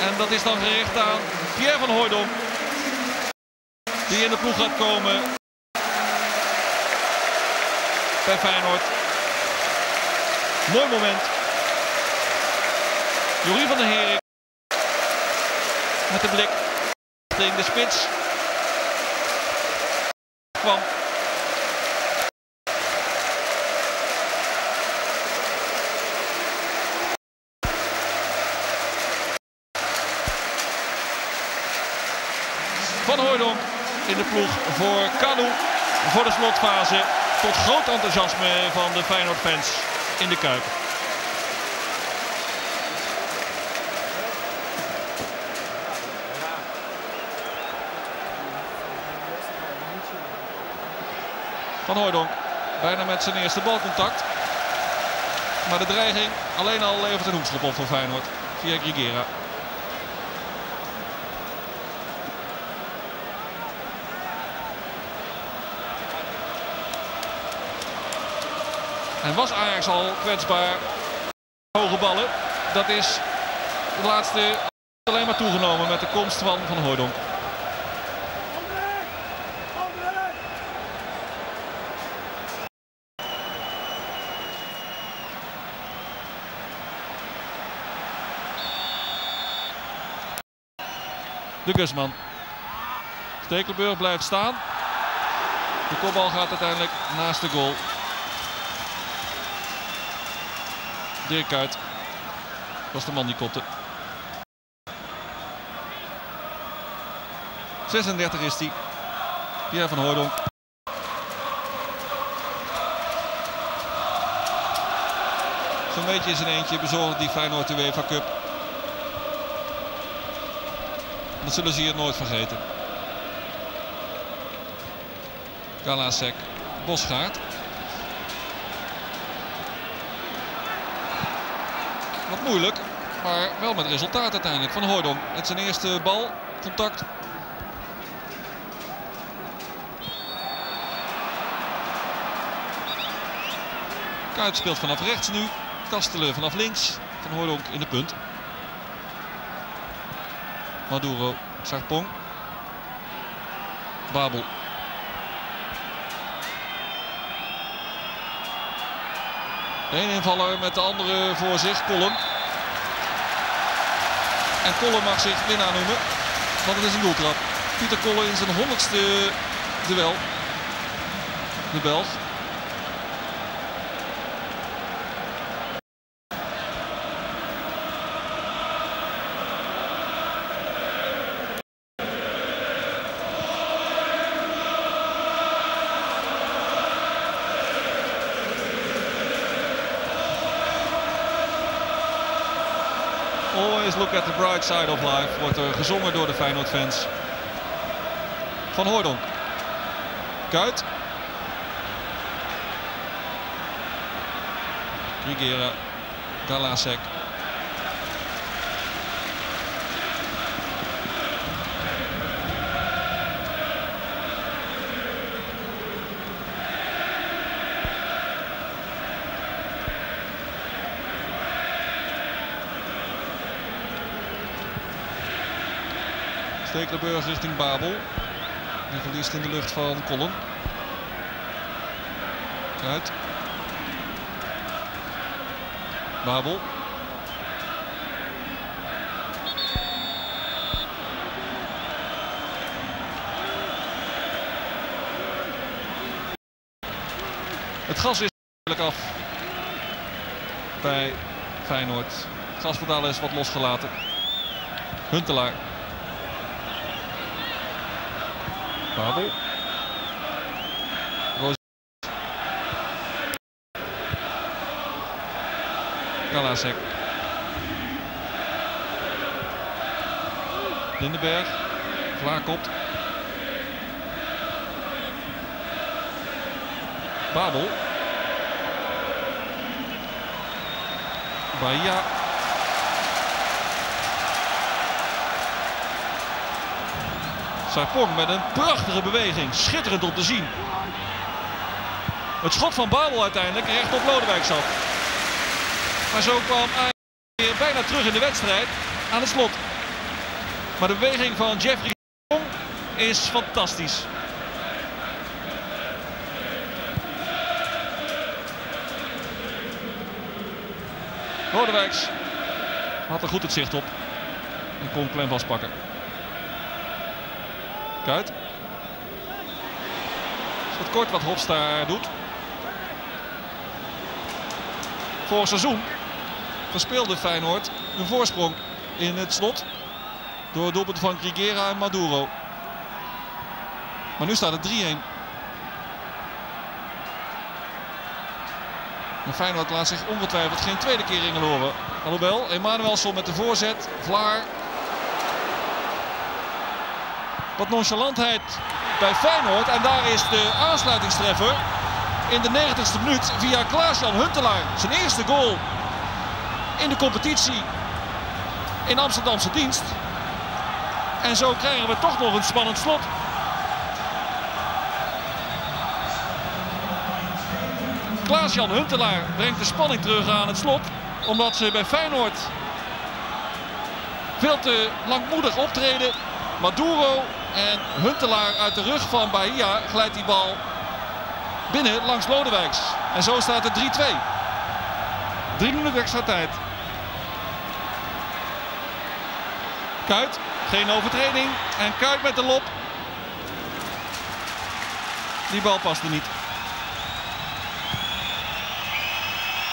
En dat is dan gericht aan Pierre van Hooydonk. Die in de ploeg gaat komen. Bij Feyenoord. Mooi moment. Jorien van der Herik. Met de blik richting de spits. Kwam Van Hooydonk in de ploeg voor Kanu voor de slotfase. Tot groot enthousiasme van de Feyenoord fans in de Kuip. Van Hooydonk bijna met zijn eerste balcontact. Maar de dreiging alleen al levert een hoekschop op voor Feyenoord via Grigera. En was Ajax al kwetsbaar. Hoge ballen. Dat is de laatste alleen maar toegenomen met de komst van Van Hooydonk. De Guzman. Stekelburg blijft staan. De kopbal gaat uiteindelijk naast de goal. Dirk Kuyt was de man die kopte. 36 is hij. Pierre van Hooydonk. Zo'n beetje in zijn eentje bezorgd die Feyenoord de UEFA Cup. Dat zullen ze hier nooit vergeten. Galasek, Bosgaard. Wat moeilijk, maar wel met resultaat uiteindelijk van Hooydonk. Het zijn eerste bal, contact. Kuit speelt vanaf rechts nu. Kastelen vanaf links. Van Hooydonk in de punt. Maduro, Sarpong. Babel. De ene invaller met de andere voor zich. En Kollen mag zich winnaar noemen, want het is een doeltrap. Pieter Kollen in zijn honderdste duel. De Belg. Side of life. Wordt er gezongen door de Feyenoord fans. Van Hooydonk. Kuit. Rigera. Galasek. Stekelenburg richting Babel. Die verliest in de lucht van Kollen. Kruid. Babel. Het gas is natuurlijk af bij Feyenoord. Gaspedaal is wat losgelaten. Huntelaar. Babel. Kalasek. Lindenberg. Vlaarkopt. Babel. Bahia. Sarpong met een prachtige beweging. Schitterend om te zien. Het schot van Babel uiteindelijk recht op Lodewijk zat. Maar zo kwam hij weer bijna terug in de wedstrijd aan het slot. Maar de beweging van Jeffrey is fantastisch. Lodewijks had er goed het zicht op en kon klem vastpakken. Kuit. Is kort wat Hofstra doet. Vorig seizoen verspeelde Feyenoord een voorsprong in het slot. Door het doelpunt van Grigera en Maduro. Maar nu staat het 3-1. Maar Feyenoord laat zich ongetwijfeld geen tweede keer ingeloren. Alhoewel, Emanuelson met de voorzet. Vlaar wat nonchalantheid bij Feyenoord. En daar is de aansluitingstreffer in de 90ste minuut via Klaas-Jan Huntelaar. Zijn eerste goal in de competitie in Amsterdamse dienst. En zo krijgen we toch nog een spannend slot. Klaas-Jan Huntelaar brengt de spanning terug aan het slot. Omdat ze bij Feyenoord veel te langmoedig optreden. Maduro en Huntelaar uit de rug van Bahia glijdt die bal binnen langs Lodewijks. En zo staat het 3-2. Drie minuten extra tijd. Kuit Geen overtreding. En Kuit met de lop. Die bal paste niet.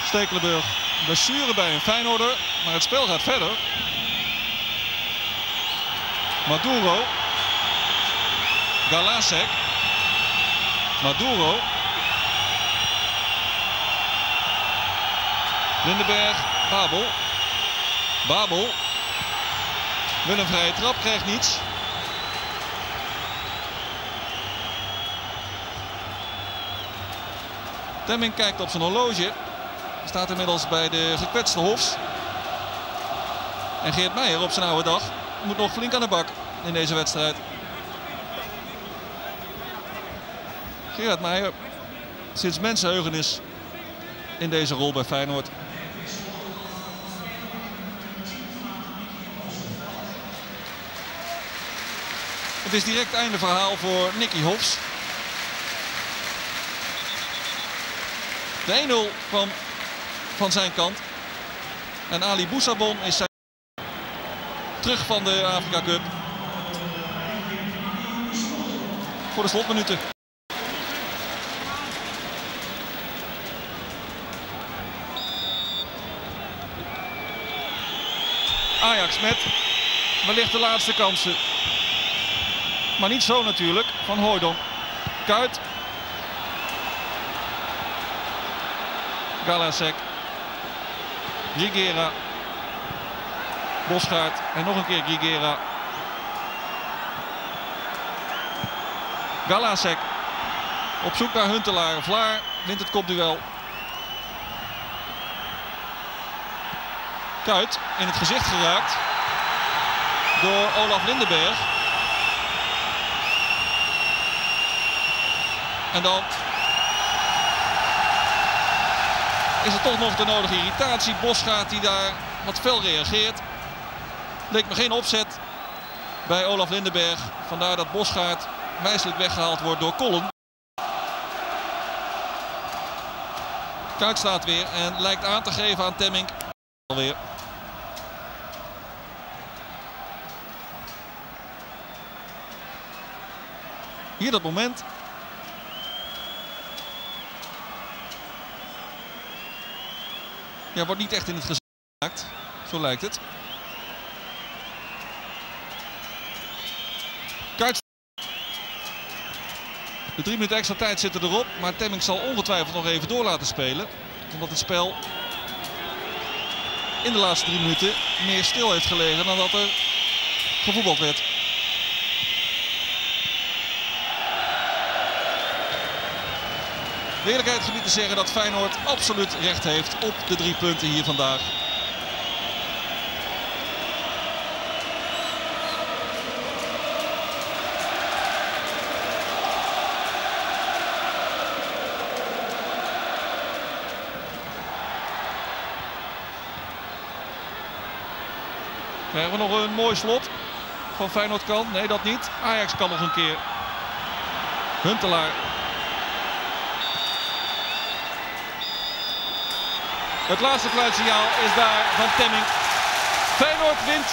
Stekelenburg. Blessure bij een Feyenoorder. Maar het spel gaat verder. Maduro. Galasek. Maduro. Lindenberg. Babel. Babel. Wil een vrije trap, krijgt niets. Temming kijkt op zijn horloge. Staat inmiddels bij de gekwetste Hofs. En Geert Meijer op zijn oude dag moet nog flink aan de bak in deze wedstrijd. Gerard Meijer sinds mensenheugenis in deze rol bij Feyenoord. Het is direct einde verhaal voor Nicky Hofs. De 1-0 kwam van zijn kant. En Ali Boussabon is zijn terug van de Afrika Cup. Voor de slotminuten. Ajax met wellicht de laatste kansen. Maar niet zo natuurlijk van Hooydonk. Kuit. Galasek. Grigera. Bosgaard en nog een keer Grigera. Galasek op zoek naar Huntelaar. Vlaar wint het kopduel. Kuit in het gezicht geraakt door Olaf Lindenberg. En dan is er toch nog de nodige irritatie. Bosgaard die daar wat fel reageert. Leek me geen opzet bij Olaf Lindenberg. Vandaar dat Bosgaard wijselijk weggehaald wordt door Kollen. Kuit staat weer en lijkt aan te geven aan Temming. Alweer. Hier dat moment. Ja, wordt niet echt in het gezicht gemaakt. Zo lijkt het. Kuit. De drie minuten extra tijd zitten erop. Maar Temming zal ongetwijfeld nog even door laten spelen. Omdat het spel in de laatste drie minuten meer stil heeft gelegen dan dat er gevoetbald werd. De eerlijkheid gebied te zeggen dat Feyenoord absoluut recht heeft op de drie punten hier vandaag. Krijgen we nog een mooi slot van Feyenoord kan? Nee, dat niet. Ajax kan nog een keer. Huntelaar. Het laatste fluitsignaal is daar van Temming. Feyenoord wint